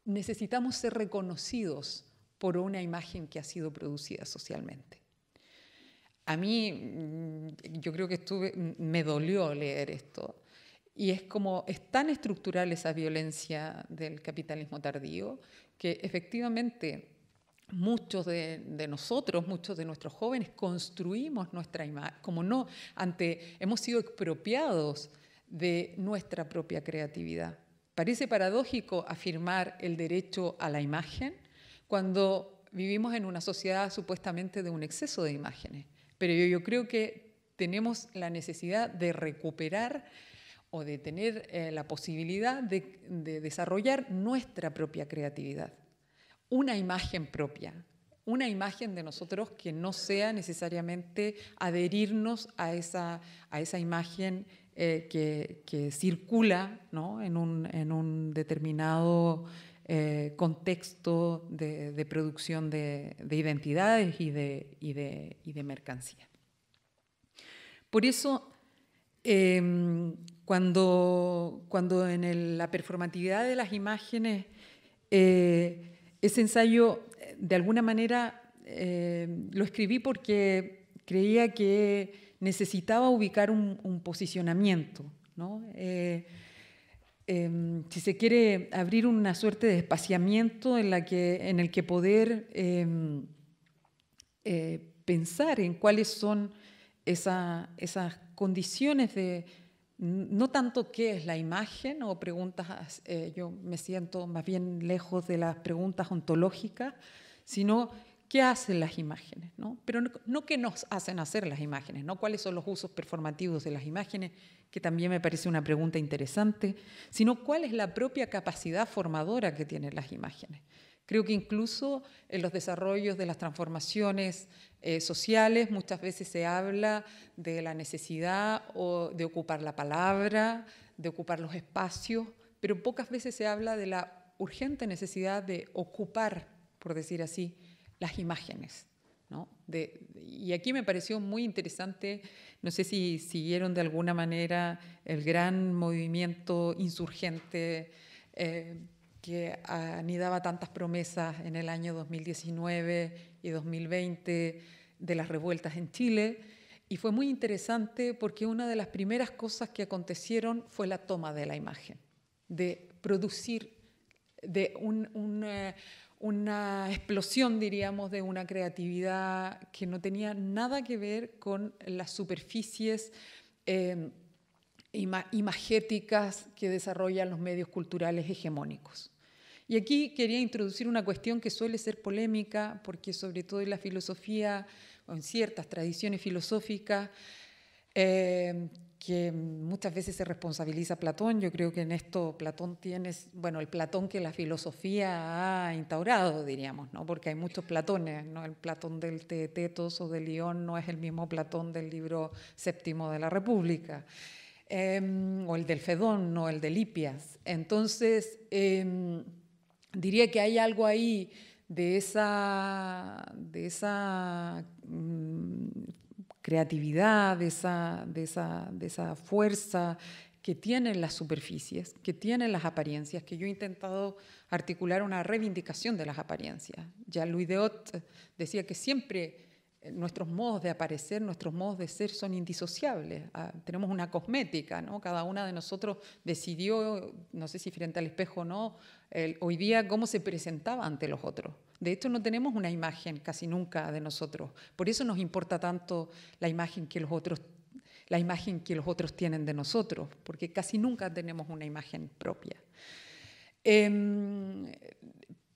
necesitamos ser reconocidos por una imagen que ha sido producida socialmente. A mí, mm, yo creo que estuve, mm, me dolió leer esto. Y es como, es tan estructural esa violencia del capitalismo tardío que efectivamente muchos de, nosotros, muchos de nuestros jóvenes construimos nuestra imagen, como no, ante, hemos sido expropiados de nuestra propia creatividad. Parece paradójico afirmar el derecho a la imagen cuando vivimos en una sociedad supuestamente de un exceso de imágenes. Pero yo, creo que tenemos la necesidad de recuperar o de tener eh, la posibilidad de desarrollar nuestra propia creatividad una imagen propia, una imagen de nosotros que no sea necesariamente adherirnos a esa, a esa imagen eh, que, circula en, un, determinado eh, contexto de, producción de, identidades y de, de, mercancía. Por eso, em, cuando, cuando en la performatividad de las imágenes eh, ese ensayo, eh, de alguna manera, eh, lo escribí porque creía que necesitaba ubicar un, posicionamiento. Eh, em, si se quiere abrir una suerte de espaciamiento en, la que, en el que poder em, pensar en cuáles son esas condiciones de, no tanto qué es la imagen o preguntas, eh, yo me siento más bien lejos de las preguntas ontológicas, sino qué hacen las imágenes, ¿no? pero no, qué nos hacen hacer las imágenes, no cuáles son los usos performativos de las imágenes, que también me parece una pregunta interesante, sino cuál es la propia capacidad formadora que tienen las imágenes. Creo que incluso en los desarrollos de las transformaciones eh, sociales muchas veces se habla de la necesidad o de ocupar la palabra, de ocupar los espacios, pero pocas veces se habla de la urgente necesidad de ocupar, por decir así, las imágenes. y aquí me pareció muy interesante, no sé si siguieron de alguna manera el gran movimiento insurgente. Eh, que anidaba tantas promesas en el año 2019 y 2020 de las revueltas en Chile. Y fue muy interesante porque una de las primeras cosas que acontecieron fue la toma de la imagen, de producir de una, explosión, diríamos, de una creatividad que no tenía nada que ver con las superficies eh, imagéticas que desarrollan los medios culturales hegemónicos. Y aquí quería introducir una cuestión que suele ser polémica, porque sobre todo en la filosofía o en ciertas tradiciones filosóficas, eh, que muchas veces se responsabiliza Platón. Yo creo que en esto Platón tiene, bueno, el Platón que la filosofía ha instaurado, diríamos, ¿no? porque hay muchos Platones, el Platón del Tetos o de León no es el mismo Platón del libro séptimo de la República, em, o el del Fedón, o el de Lipias. Entonces, em, diría que hay algo ahí de esa, de esa mm, creatividad, de esa, de, esa, de esa fuerza que tienen las superficies, que tienen las apariencias, que yo he intentado articular una reivindicación de las apariencias. Ya Louis Deot decía que siempre nuestros modos de aparecer, nuestros modos de ser son indisociables. Ah, tenemos una cosmética, ¿no? Cada una de nosotros decidió, no sé si frente al espejo o no, hoy día cómo se presentaba ante los otros. De hecho, no tenemos una imagen casi nunca de nosotros. Por eso nos importa tanto la imagen que los otros, la imagen que los otros tienen de nosotros, porque casi nunca tenemos una imagen propia. Em,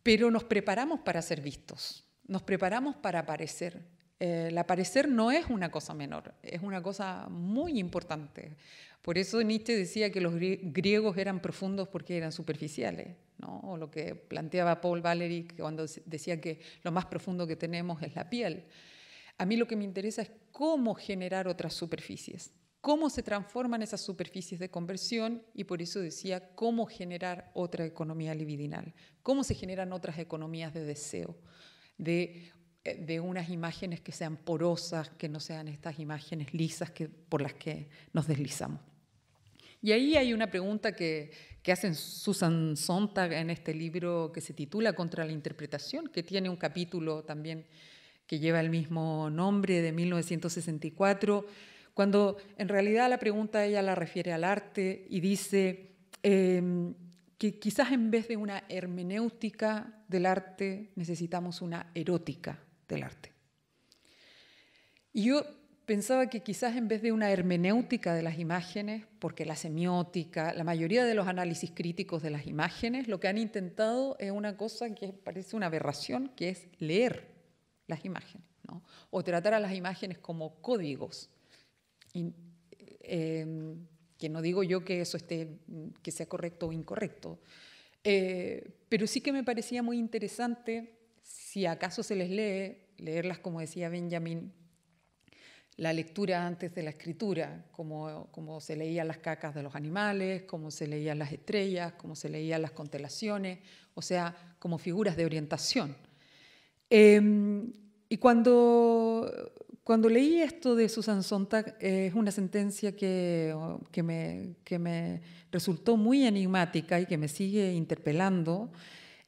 pero nos preparamos para ser vistos, nos preparamos para aparecer. El aparecer no es una cosa menor, es una cosa muy importante. Por eso Nietzsche decía que los griegos eran profundos porque eran superficiales, ¿no? o lo que planteaba Paul Valery cuando decía que lo más profundo que tenemos es la piel. A mí lo que me interesa es cómo generar otras superficies, cómo se transforman esas superficies de conversión y por eso decía cómo generar otra economía libidinal, cómo se generan otras economías de deseo, de de unas imágenes que sean porosas, que no sean estas imágenes lisas que, por las que nos deslizamos. Y ahí hay una pregunta que, que hacen Susan Sontag en este libro que se titula Contra la Interpretación, que tiene un capítulo también que lleva el mismo nombre de 1964, cuando en realidad la pregunta ella la refiere al arte y dice em, que quizás en vez de una hermenéutica del arte necesitamos una erótica del arte. Y yo pensaba que quizás en vez de una hermenéutica de las imágenes, porque la semiótica, la mayoría de los análisis críticos de las imágenes, lo que han intentado es una cosa que parece una aberración, que es leer las imágenes, o tratar a las imágenes como códigos. Em, que no digo yo que eso esté, que sea correcto o incorrecto, eh, pero sí que me parecía muy interesante, si acaso se les lee, leerlas como decía Benjamin, la lectura antes de la escritura, como, como se leían las cacas de los animales, como se leían las estrellas, como se leían las constelaciones, o sea, como figuras de orientación. Em, y cuando, cuando leí esto de Susan Sontag, es una sentencia que, que, me, que me resultó muy enigmática y que me sigue interpelando.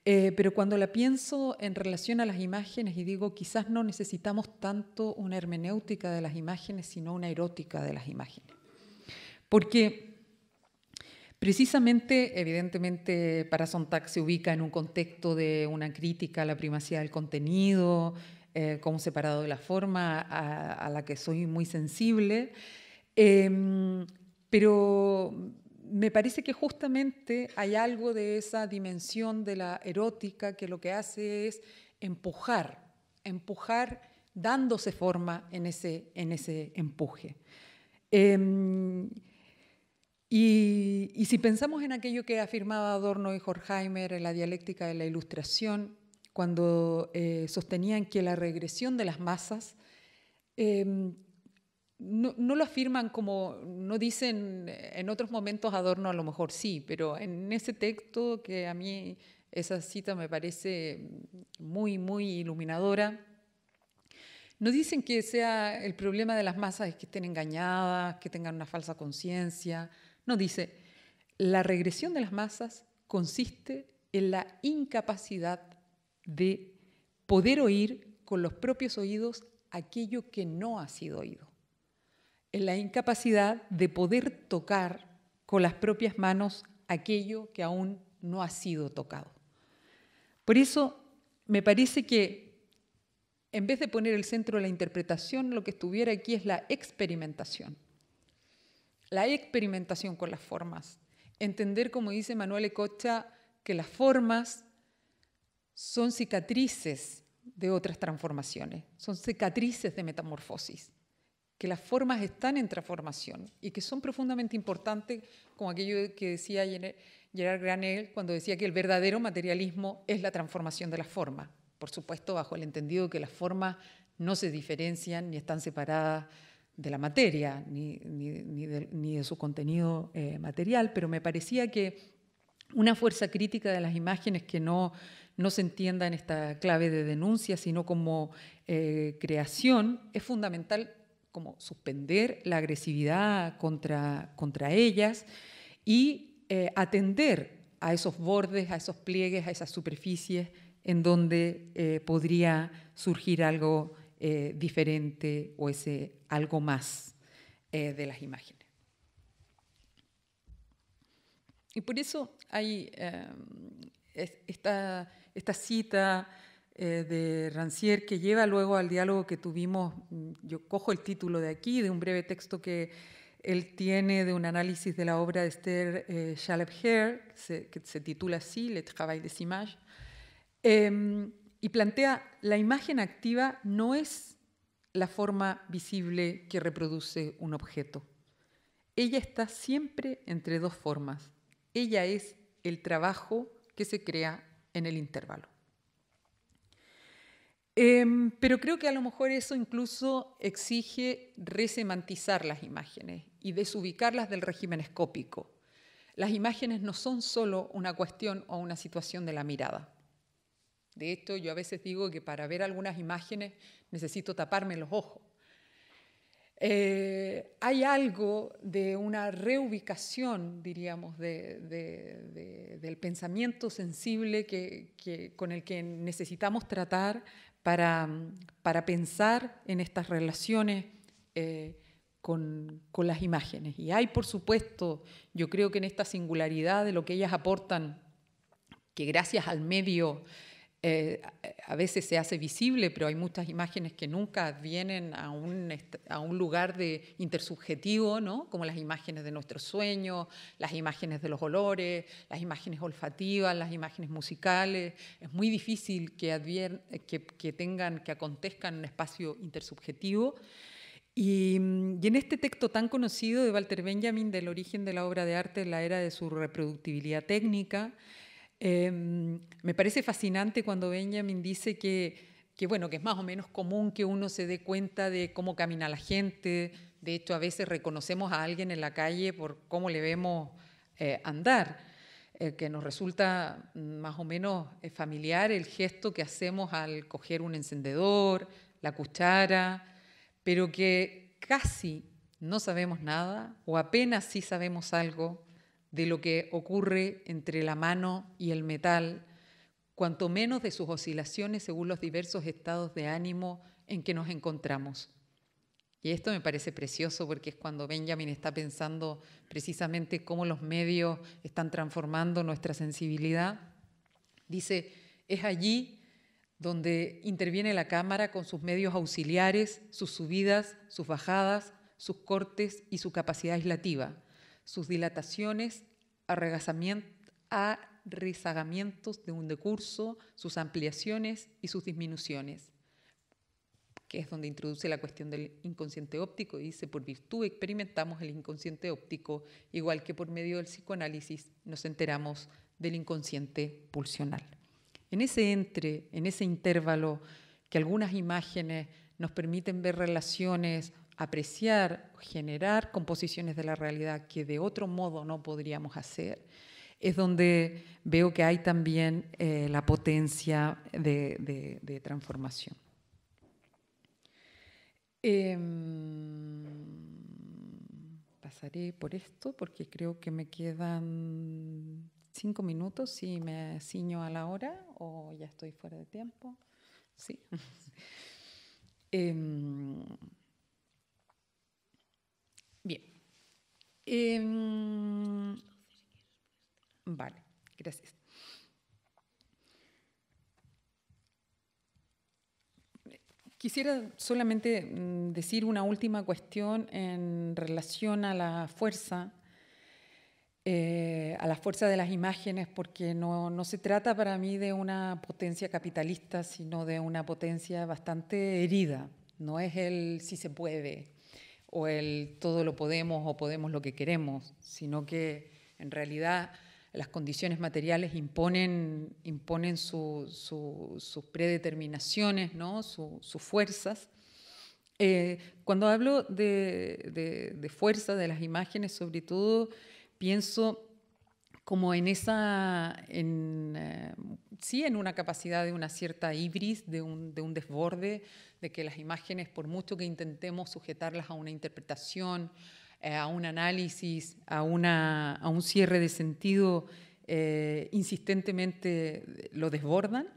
Eh, pero cuando la pienso en relación a las imágenes y digo, quizás no necesitamos tanto una hermenéutica de las imágenes, sino una erótica de las imágenes. Porque precisamente, evidentemente, para Sontag se ubica en un contexto de una crítica a la primacía del contenido, eh, como separado de la forma, a, la que soy muy sensible. Em, pero me parece que justamente hay algo de esa dimensión de la erótica que lo que hace es empujar, empujar dándose forma en ese, en ese empuje. Em, y, si pensamos en aquello que afirmaba Adorno y Horkheimer en la dialéctica de la ilustración, cuando eh, sostenían que la regresión de las masas em, no, lo afirman como, no dicen, en otros momentos Adorno a lo mejor sí, pero en ese texto que a mí esa cita me parece muy, muy iluminadora, no dicen que sea el problema de las masas es que estén engañadas, que tengan una falsa conciencia, no dice, la regresión de las masas consiste en la incapacidad de poder oír con los propios oídos aquello que no ha sido oído en la incapacidad de poder tocar con las propias manos aquello que aún no ha sido tocado. Por eso me parece que en vez de poner el centro de la interpretación, lo que estuviera aquí es la experimentación. La experimentación con las formas. Entender, como dice Manuel Ecocha, que las formas son cicatrices de otras transformaciones, son cicatrices de metamorfosis que las formas están en transformación y que son profundamente importantes, como aquello que decía Gerard Granel cuando decía que el verdadero materialismo es la transformación de las formas. Por supuesto, bajo el entendido que las formas no se diferencian ni están separadas de la materia, ni, de, su contenido eh, material, pero me parecía que una fuerza crítica de las imágenes que no, no se entienda en esta clave de denuncia, sino como eh, creación, es fundamental como suspender la agresividad contra, contra ellas y eh, atender a esos bordes, a esos pliegues, a esas superficies en donde eh, podría surgir algo eh, diferente o ese algo más de las imágenes. Y por eso hay esta, esta cita eh, de Rancière que lleva luego al diálogo que tuvimos, mm, yo cojo el título de aquí, de un breve texto que él tiene de un análisis de la obra de Esther eh, que se titula así, Le travail des images, em, y plantea, la imagen activa no es la forma visible que reproduce un objeto. Ella está siempre entre dos formas. Ella es el trabajo que se crea en el intervalo. Em, pero creo que a lo mejor eso incluso exige resemantizar las imágenes y desubicarlas del régimen escópico. Las imágenes no son solo una cuestión o una situación de la mirada. De hecho, yo a veces digo que para ver algunas imágenes necesito taparme los ojos. Eh, hay algo de una reubicación, diríamos, del pensamiento sensible con el que necesitamos tratar para, pensar en estas relaciones eh, con, las imágenes. Y hay, por supuesto, yo creo que en esta singularidad de lo que ellas aportan, que gracias al medio eh, a veces se hace visible, pero hay muchas imágenes que nunca vienen a un, lugar de intersubjetivo, ¿no? como las imágenes de nuestros sueños, las imágenes de los olores, las imágenes olfativas, las imágenes musicales. Es muy difícil que, que, que tengan, que acontezcan en un espacio intersubjetivo. Y, y, en este texto tan conocido de Walter Benjamin del origen de la obra de arte en la era de su reproductibilidad técnica, Em, me parece fascinante cuando Benjamin dice que, bueno, que es más o menos común que uno se dé cuenta de cómo camina la gente. De hecho, a veces reconocemos a alguien en la calle por cómo le vemos eh, andar, eh, que nos resulta más o menos eh, familiar el gesto que hacemos al coger un encendedor, la cuchara, pero que casi no sabemos nada o apenas sí sabemos algo de lo que ocurre entre la mano y el metal, cuanto menos de sus oscilaciones según los diversos estados de ánimo en que nos encontramos. Y esto me parece precioso porque es cuando Benjamin está pensando precisamente cómo los medios están transformando nuestra sensibilidad. Dice, es allí donde interviene la cámara con sus medios auxiliares, sus subidas, sus bajadas, sus cortes y su capacidad aislativa sus dilataciones, arrezagamientos de un decurso, sus ampliaciones y sus disminuciones, que es donde introduce la cuestión del inconsciente óptico. Dice, por virtud experimentamos el inconsciente óptico, igual que por medio del psicoanálisis nos enteramos del inconsciente pulsional. En ese entre, en ese intervalo que algunas imágenes nos permiten ver relaciones apreciar, generar composiciones de la realidad que de otro modo no podríamos hacer, es donde veo que hay también eh, la potencia de, transformación. Em, pasaré por esto porque creo que me quedan cinco minutos si me ciño a la hora o ya estoy fuera de tiempo. Sí. Em, Bien. Em, vale, gracias. Quisiera solamente mm, decir una última cuestión en relación a la fuerza, eh, a la fuerza de las imágenes, porque no, no, se trata para mí de una potencia capitalista, sino de una potencia bastante herida. No es el si se puede, o el todo lo podemos o podemos lo que queremos, sino que en realidad las condiciones materiales imponen, imponen sus predeterminaciones, ¿no? sus fuerzas. Eh, cuando hablo de, de, fuerza de las imágenes, sobre todo pienso como en esa, eh, sí, en una capacidad de una cierta ibris, de un, de un, desborde, de que las imágenes, por mucho que intentemos sujetarlas a una interpretación, eh, a un análisis, a, un cierre de sentido, eh, insistentemente lo desbordan.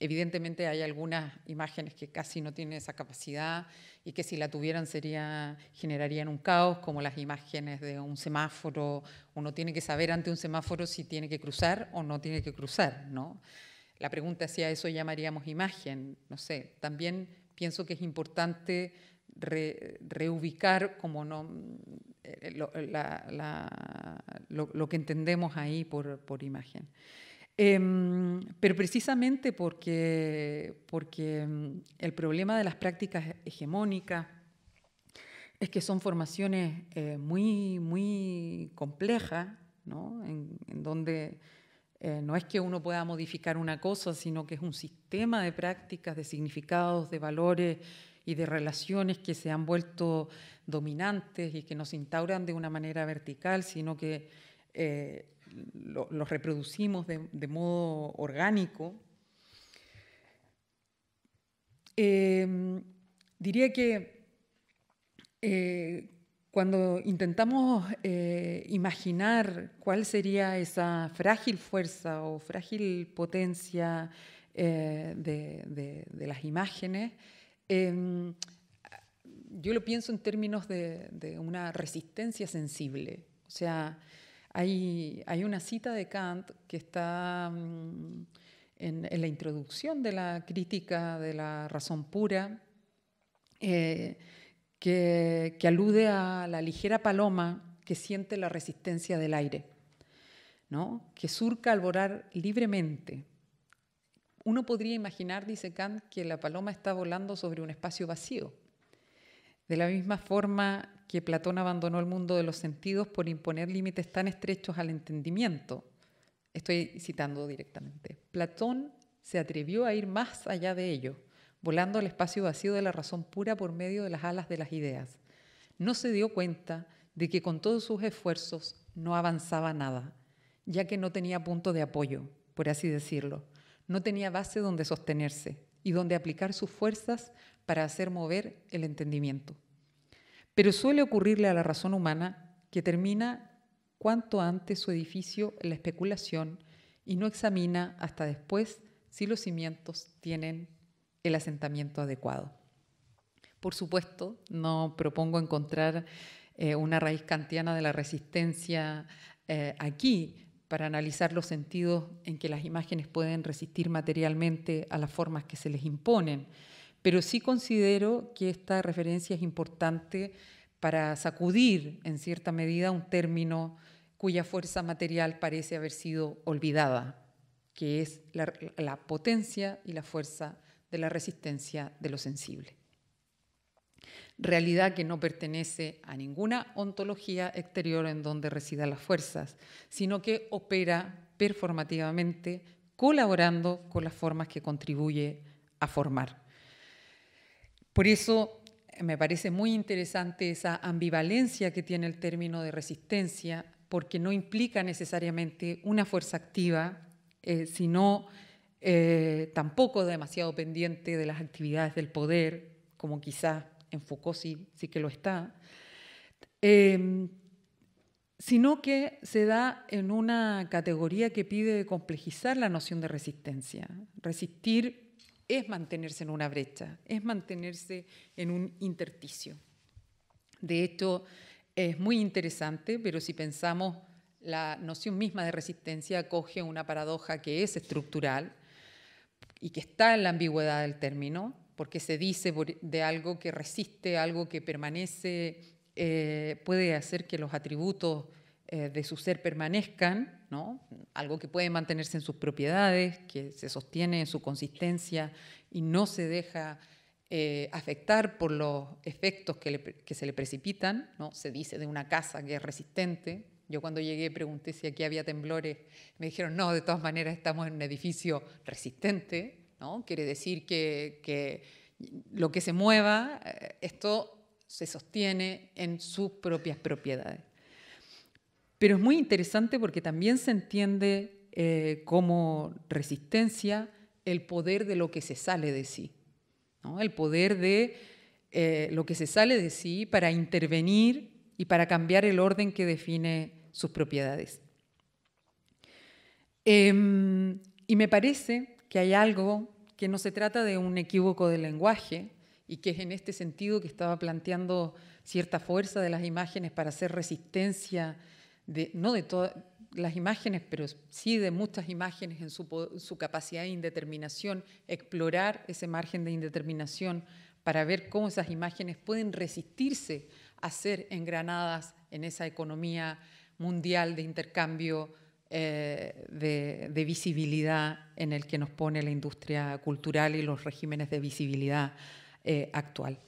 Em, evidentemente hay algunas imágenes que casi no tienen esa capacidad y que si la tuvieran sería, generarían un caos, como las imágenes de un semáforo. Uno tiene que saber ante un semáforo si tiene que cruzar o no tiene que cruzar. ¿no? La pregunta es si a eso llamaríamos imagen. No sé, también pienso que es importante reubicar como no, eh, lo, lo, que entendemos ahí por, por imagen. Em, pero precisamente porque, porque mm, el problema de las prácticas hegemónicas es que son formaciones eh, muy, muy complejas, ¿no? en, donde eh, no es que uno pueda modificar una cosa, sino que es un sistema de prácticas, de significados, de valores y de relaciones que se han vuelto dominantes y que no se instauran de una manera vertical, sino que eh, los reproducimos de, modo orgánico. Em, diría que eh, cuando intentamos eh, imaginar cuál sería esa frágil fuerza o frágil potencia eh, de, las imágenes, em, yo lo pienso en términos de, de, una resistencia sensible. O sea, hay, una cita de Kant que está mm, en, la introducción de la crítica de la razón pura, eh, que, alude a la ligera paloma que siente la resistencia del aire, ¿no? que surca al volar libremente. Uno podría imaginar, dice Kant, que la paloma está volando sobre un espacio vacío. De la misma forma que Platón abandonó el mundo de los sentidos por imponer límites tan estrechos al entendimiento. Estoy citando directamente. Platón se atrevió a ir más allá de ello, volando al espacio vacío de la razón pura por medio de las alas de las ideas. No se dio cuenta de que con todos sus esfuerzos no avanzaba nada, ya que no tenía punto de apoyo, por así decirlo. No tenía base donde sostenerse y donde aplicar sus fuerzas para hacer mover el entendimiento. Pero suele ocurrirle a la razón humana que termina cuanto antes su edificio en la especulación y no examina hasta después si los cimientos tienen el asentamiento adecuado. Por supuesto, no propongo encontrar eh, una raíz kantiana de la resistencia eh, aquí para analizar los sentidos en que las imágenes pueden resistir materialmente a las formas que se les imponen pero sí considero que esta referencia es importante para sacudir en cierta medida un término cuya fuerza material parece haber sido olvidada, que es la, potencia y la fuerza de la resistencia de lo sensible. Realidad que no pertenece a ninguna ontología exterior en donde residan las fuerzas, sino que opera performativamente colaborando con las formas que contribuye a formar. Por eso eh, me parece muy interesante esa ambivalencia que tiene el término de resistencia, porque no implica necesariamente una fuerza activa, eh, sino eh, tampoco demasiado pendiente de las actividades del poder, como quizá en Foucault sí, sí que lo está, em, sino que se da en una categoría que pide complejizar la noción de resistencia, resistir es mantenerse en una brecha, es mantenerse en un intersticio. De hecho, es muy interesante, pero si pensamos la noción misma de resistencia acoge una paradoja que es estructural y que está en la ambigüedad del término, porque se dice de algo que resiste, algo que permanece, eh, puede hacer que los atributos eh, de su ser permanezcan, ¿no? algo que puede mantenerse en sus propiedades, que se sostiene en su consistencia y no se deja eh, afectar por los efectos que, se le precipitan. ¿no? Se dice de una casa que es resistente. Yo cuando llegué pregunté si aquí había temblores. Me dijeron, no, de todas maneras estamos en un edificio resistente. ¿no? Quiere decir que, lo que se mueva, eh, esto se sostiene en sus propias propiedades. Pero es muy interesante porque también se entiende eh, como resistencia el poder de lo que se sale de sí, el poder de eh, lo que se sale de sí para intervenir y para cambiar el orden que define sus propiedades. Em, y me parece que hay algo que no se trata de un equívoco del lenguaje y que es en este sentido que estaba planteando cierta fuerza de las imágenes para hacer resistencia, no de todas las imágenes, pero sí de muchas imágenes en su, capacidad de indeterminación, explorar ese margen de indeterminación para ver cómo esas imágenes pueden resistirse a ser engranadas en esa economía mundial de intercambio eh, de, visibilidad en el que nos pone la industria cultural y los regímenes de visibilidad eh, actual.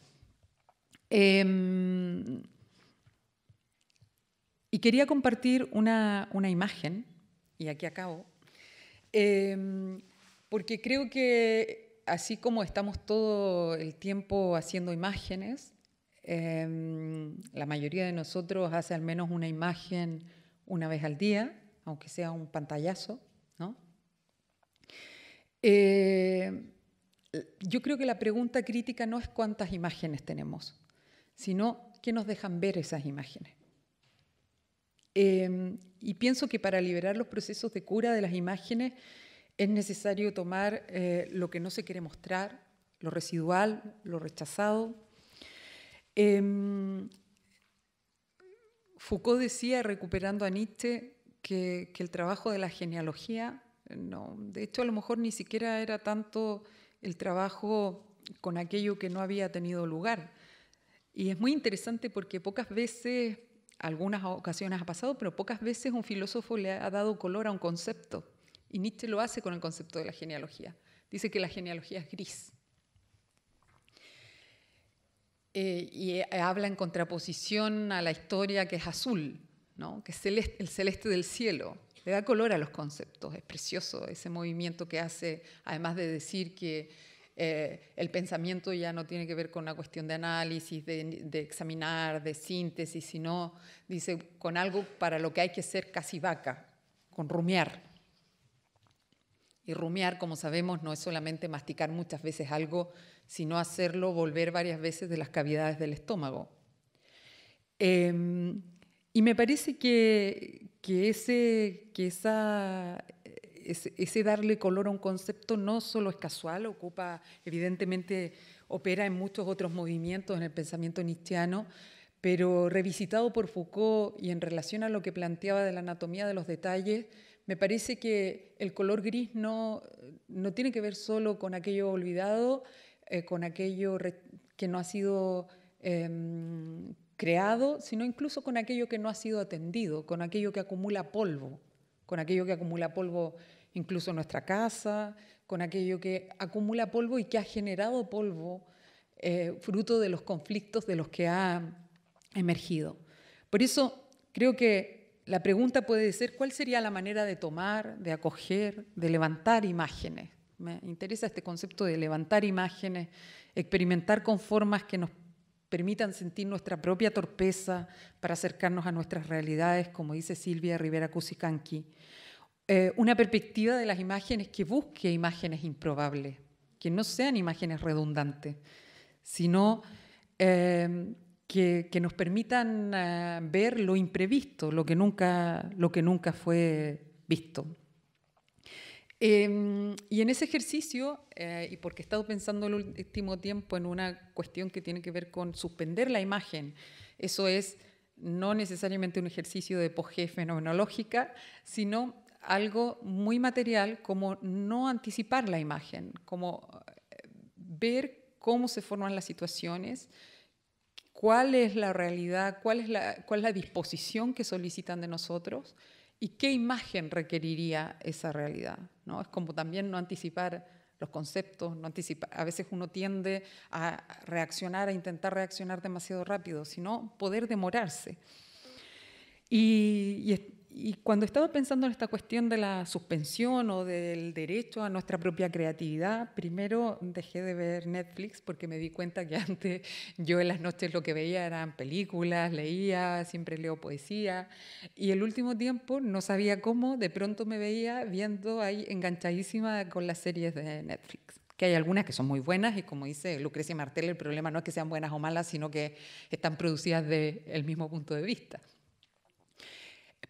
Em, y quería compartir una, imagen, y aquí acabo, em, porque creo que así como estamos todo el tiempo haciendo imágenes, em, la mayoría de nosotros hace al menos una imagen una vez al día, aunque sea un pantallazo, ¿no? Eh, yo creo que la pregunta crítica no es cuántas imágenes tenemos, sino qué nos dejan ver esas imágenes. Em, y pienso que para liberar los procesos de cura de las imágenes es necesario tomar eh, lo que no se quiere mostrar, lo residual, lo rechazado. Em, Foucault decía, recuperando a Nietzsche, que, el trabajo de la genealogía, de hecho a lo mejor ni siquiera era tanto el trabajo con aquello que no había tenido lugar. Y es muy interesante porque pocas veces, algunas ocasiones ha pasado, pero pocas veces un filósofo le ha dado color a un concepto. Y Nietzsche lo hace con el concepto de la genealogía. Dice que la genealogía es gris. Eh, y habla en contraposición a la historia que es azul que es el celeste del cielo. Le da color a los conceptos, es precioso ese movimiento que hace, además de decir que eh, el pensamiento ya no tiene que ver con una cuestión de análisis, de, examinar, de síntesis, sino, dice, con algo para lo que hay que ser casi vaca, con rumiar. Y rumiar, como sabemos, no es solamente masticar muchas veces algo, sino hacerlo volver varias veces de las cavidades del estómago. Em, y me parece que, que esa, ese, darle color a un concepto no solo es casual, ocupa, evidentemente, opera en muchos otros movimientos en el pensamiento nietzscheano, pero revisitado por Foucault y en relación a lo que planteaba de la anatomía de los detalles, me parece que el color gris no, no tiene que ver solo con aquello olvidado, eh, con aquello que no ha sido em, creado, sino incluso con aquello que no ha sido atendido, con aquello que acumula polvo, con aquello que acumula polvo incluso nuestra casa, con aquello que acumula polvo y que ha generado polvo eh, fruto de los conflictos de los que ha emergido. Por eso creo que la pregunta puede ser cuál sería la manera de tomar, de acoger, de levantar imágenes. Me interesa este concepto de levantar imágenes, experimentar con formas que nos permitan sentir nuestra propia torpeza para acercarnos a nuestras realidades, como dice Silvia Rivera Cusicanqui. Eh, una perspectiva de las imágenes que busque imágenes improbables, que no sean imágenes redundantes, sino eh, que, nos permitan eh, ver lo imprevisto, lo que nunca, lo que nunca fue visto. Em, y en ese ejercicio, eh, y porque he estado pensando el último tiempo en una cuestión que tiene que ver con suspender la imagen, eso es no necesariamente un ejercicio de poje fenomenológica, sino algo muy material como no anticipar la imagen, como eh, ver cómo se forman las situaciones, cuál es la realidad, cuál es la, cuál es la disposición que solicitan de nosotros ¿Y qué imagen requeriría esa realidad? ¿no? Es como también no anticipar los conceptos, no anticipa. A veces uno tiende a reaccionar, a intentar reaccionar demasiado rápido, sino poder demorarse. Y, y, cuando estaba pensando en esta cuestión de la suspensión o del derecho a nuestra propia creatividad, primero dejé de ver Netflix porque me di cuenta que antes yo en las noches lo que veía eran películas, leía, siempre leo poesía. Y el último tiempo no sabía cómo, de pronto me veía viendo ahí enganchadísima con las series de Netflix que hay algunas que son muy buenas y como dice Lucrecia Martel, el problema no es que sean buenas o malas, sino que están producidas desde el mismo punto de vista.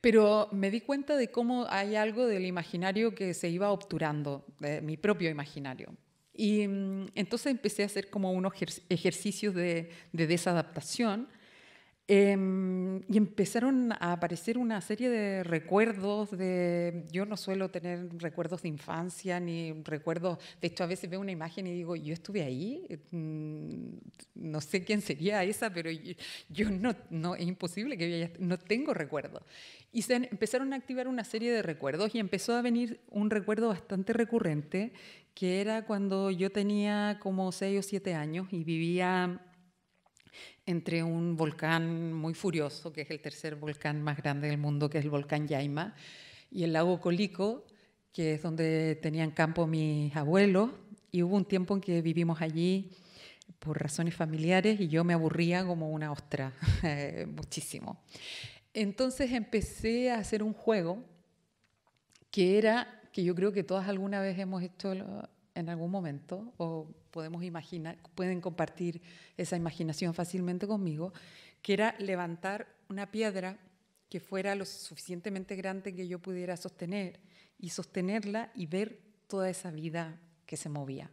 Pero me di cuenta de cómo hay algo del imaginario que se iba obturando, de mi propio imaginario. Y mm, entonces empecé a hacer como unos ejercicios de, de desadaptación Em, y empezaron a aparecer una serie de recuerdos de... Yo no suelo tener recuerdos de infancia ni recuerdos... De hecho, a veces veo una imagen y digo, yo estuve ahí, mm, no sé quién sería esa, pero yo, no, no... Es imposible que yo no tengo recuerdos. Y se empezaron a activar una serie de recuerdos y empezó a venir un recuerdo bastante recurrente, que era cuando yo tenía como 6 o 7 años y vivía entre un volcán muy furioso, que es el tercer volcán más grande del mundo, que es el volcán Yaima, y el lago Colico, que es donde tenían campo mis abuelos, y hubo un tiempo en que vivimos allí por razones familiares y yo me aburría como una ostra, muchísimo. Entonces empecé a hacer un juego que era, que yo creo que todas alguna vez hemos hecho en algún momento, o podemos imaginar, pueden compartir esa imaginación fácilmente conmigo, que era levantar una piedra que fuera lo suficientemente grande que yo pudiera sostener y sostenerla y ver toda esa vida que se movía.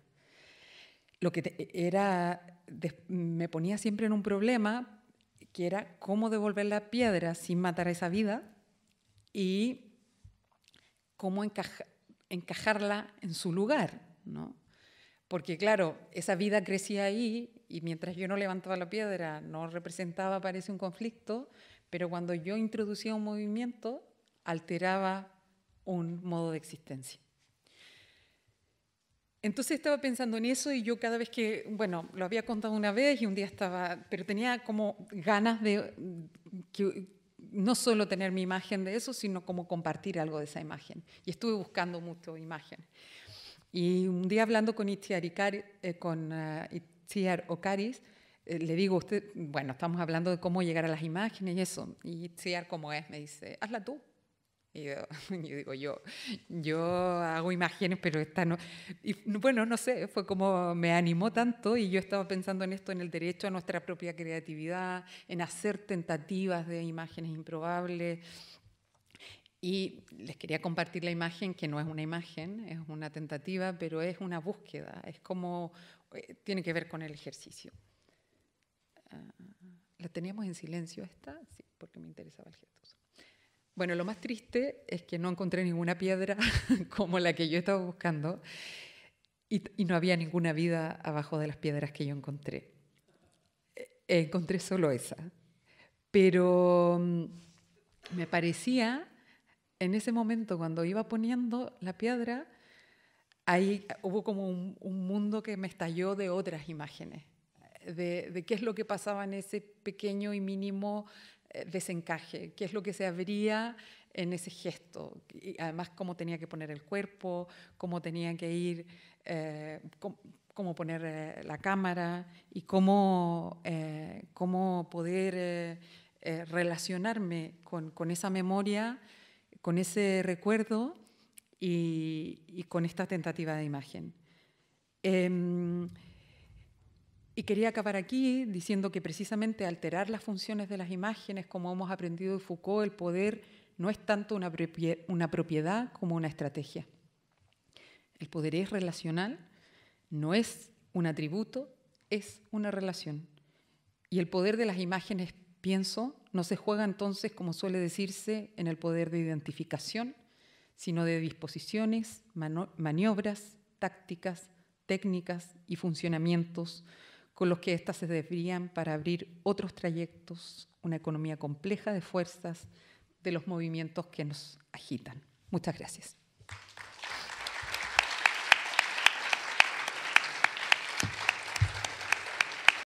Lo que era, me ponía siempre en un problema, que era cómo devolver la piedra sin matar esa vida y cómo encajarla en su lugar, ¿no? Porque claro, esa vida crecía ahí y mientras yo no levantaba la piedra no representaba, parece, un conflicto, pero cuando yo introducía un movimiento, alteraba un modo de existencia. Entonces estaba pensando en eso y yo cada vez que, bueno, lo había contado una vez y un día estaba, pero tenía como ganas de que, no solo tener mi imagen de eso, sino como compartir algo de esa imagen. Y estuve buscando mucho imagen. Y un día hablando con Itziar, eh, con, uh, Ocaris, eh, le digo, usted, bueno, estamos hablando de cómo llegar a las imágenes y eso. Y Itziar, como es, me dice, hazla tú. Y yo, digo, yo, yo hago imágenes, pero esta no. Y bueno, no sé, fue como me animó tanto y yo estaba pensando en esto, en el derecho a nuestra propia creatividad, en hacer tentativas de imágenes improbables y les quería compartir la imagen, que no es una imagen, es una tentativa, pero es una búsqueda, es como, eh, tiene que ver con el ejercicio. Ah, ¿La teníamos en silencio esta? Sí, porque me interesaba el gesto. Bueno, lo más triste es que no encontré ninguna piedra como la que yo estaba buscando y, no había ninguna vida abajo de las piedras que yo encontré. Eh, encontré solo esa. Pero mm, me parecía en ese momento, cuando iba poniendo la piedra, ahí hubo como un, mundo que me estalló de otras imágenes, de, qué es lo que pasaba en ese pequeño y mínimo eh, desencaje, qué es lo que se abría en ese gesto, y además cómo tenía que poner el cuerpo, cómo tenía que ir, eh, cómo, poner eh, la cámara y cómo, cómo poder relacionarme con, con esa memoria con ese recuerdo y, con esta tentativa de imagen. Em, y quería acabar aquí diciendo que precisamente alterar las funciones de las imágenes, como hemos aprendido de Foucault, el poder no es tanto una, una propiedad como una estrategia. El poder es relacional, no es un atributo, es una relación. Y el poder de las imágenes pienso, no se juega entonces, como suele decirse, en el poder de identificación, sino de disposiciones, maniobras, tácticas, técnicas y funcionamientos con los que éstas se desvían para abrir otros trayectos, una economía compleja de fuerzas, de los movimientos que nos agitan. Muchas gracias.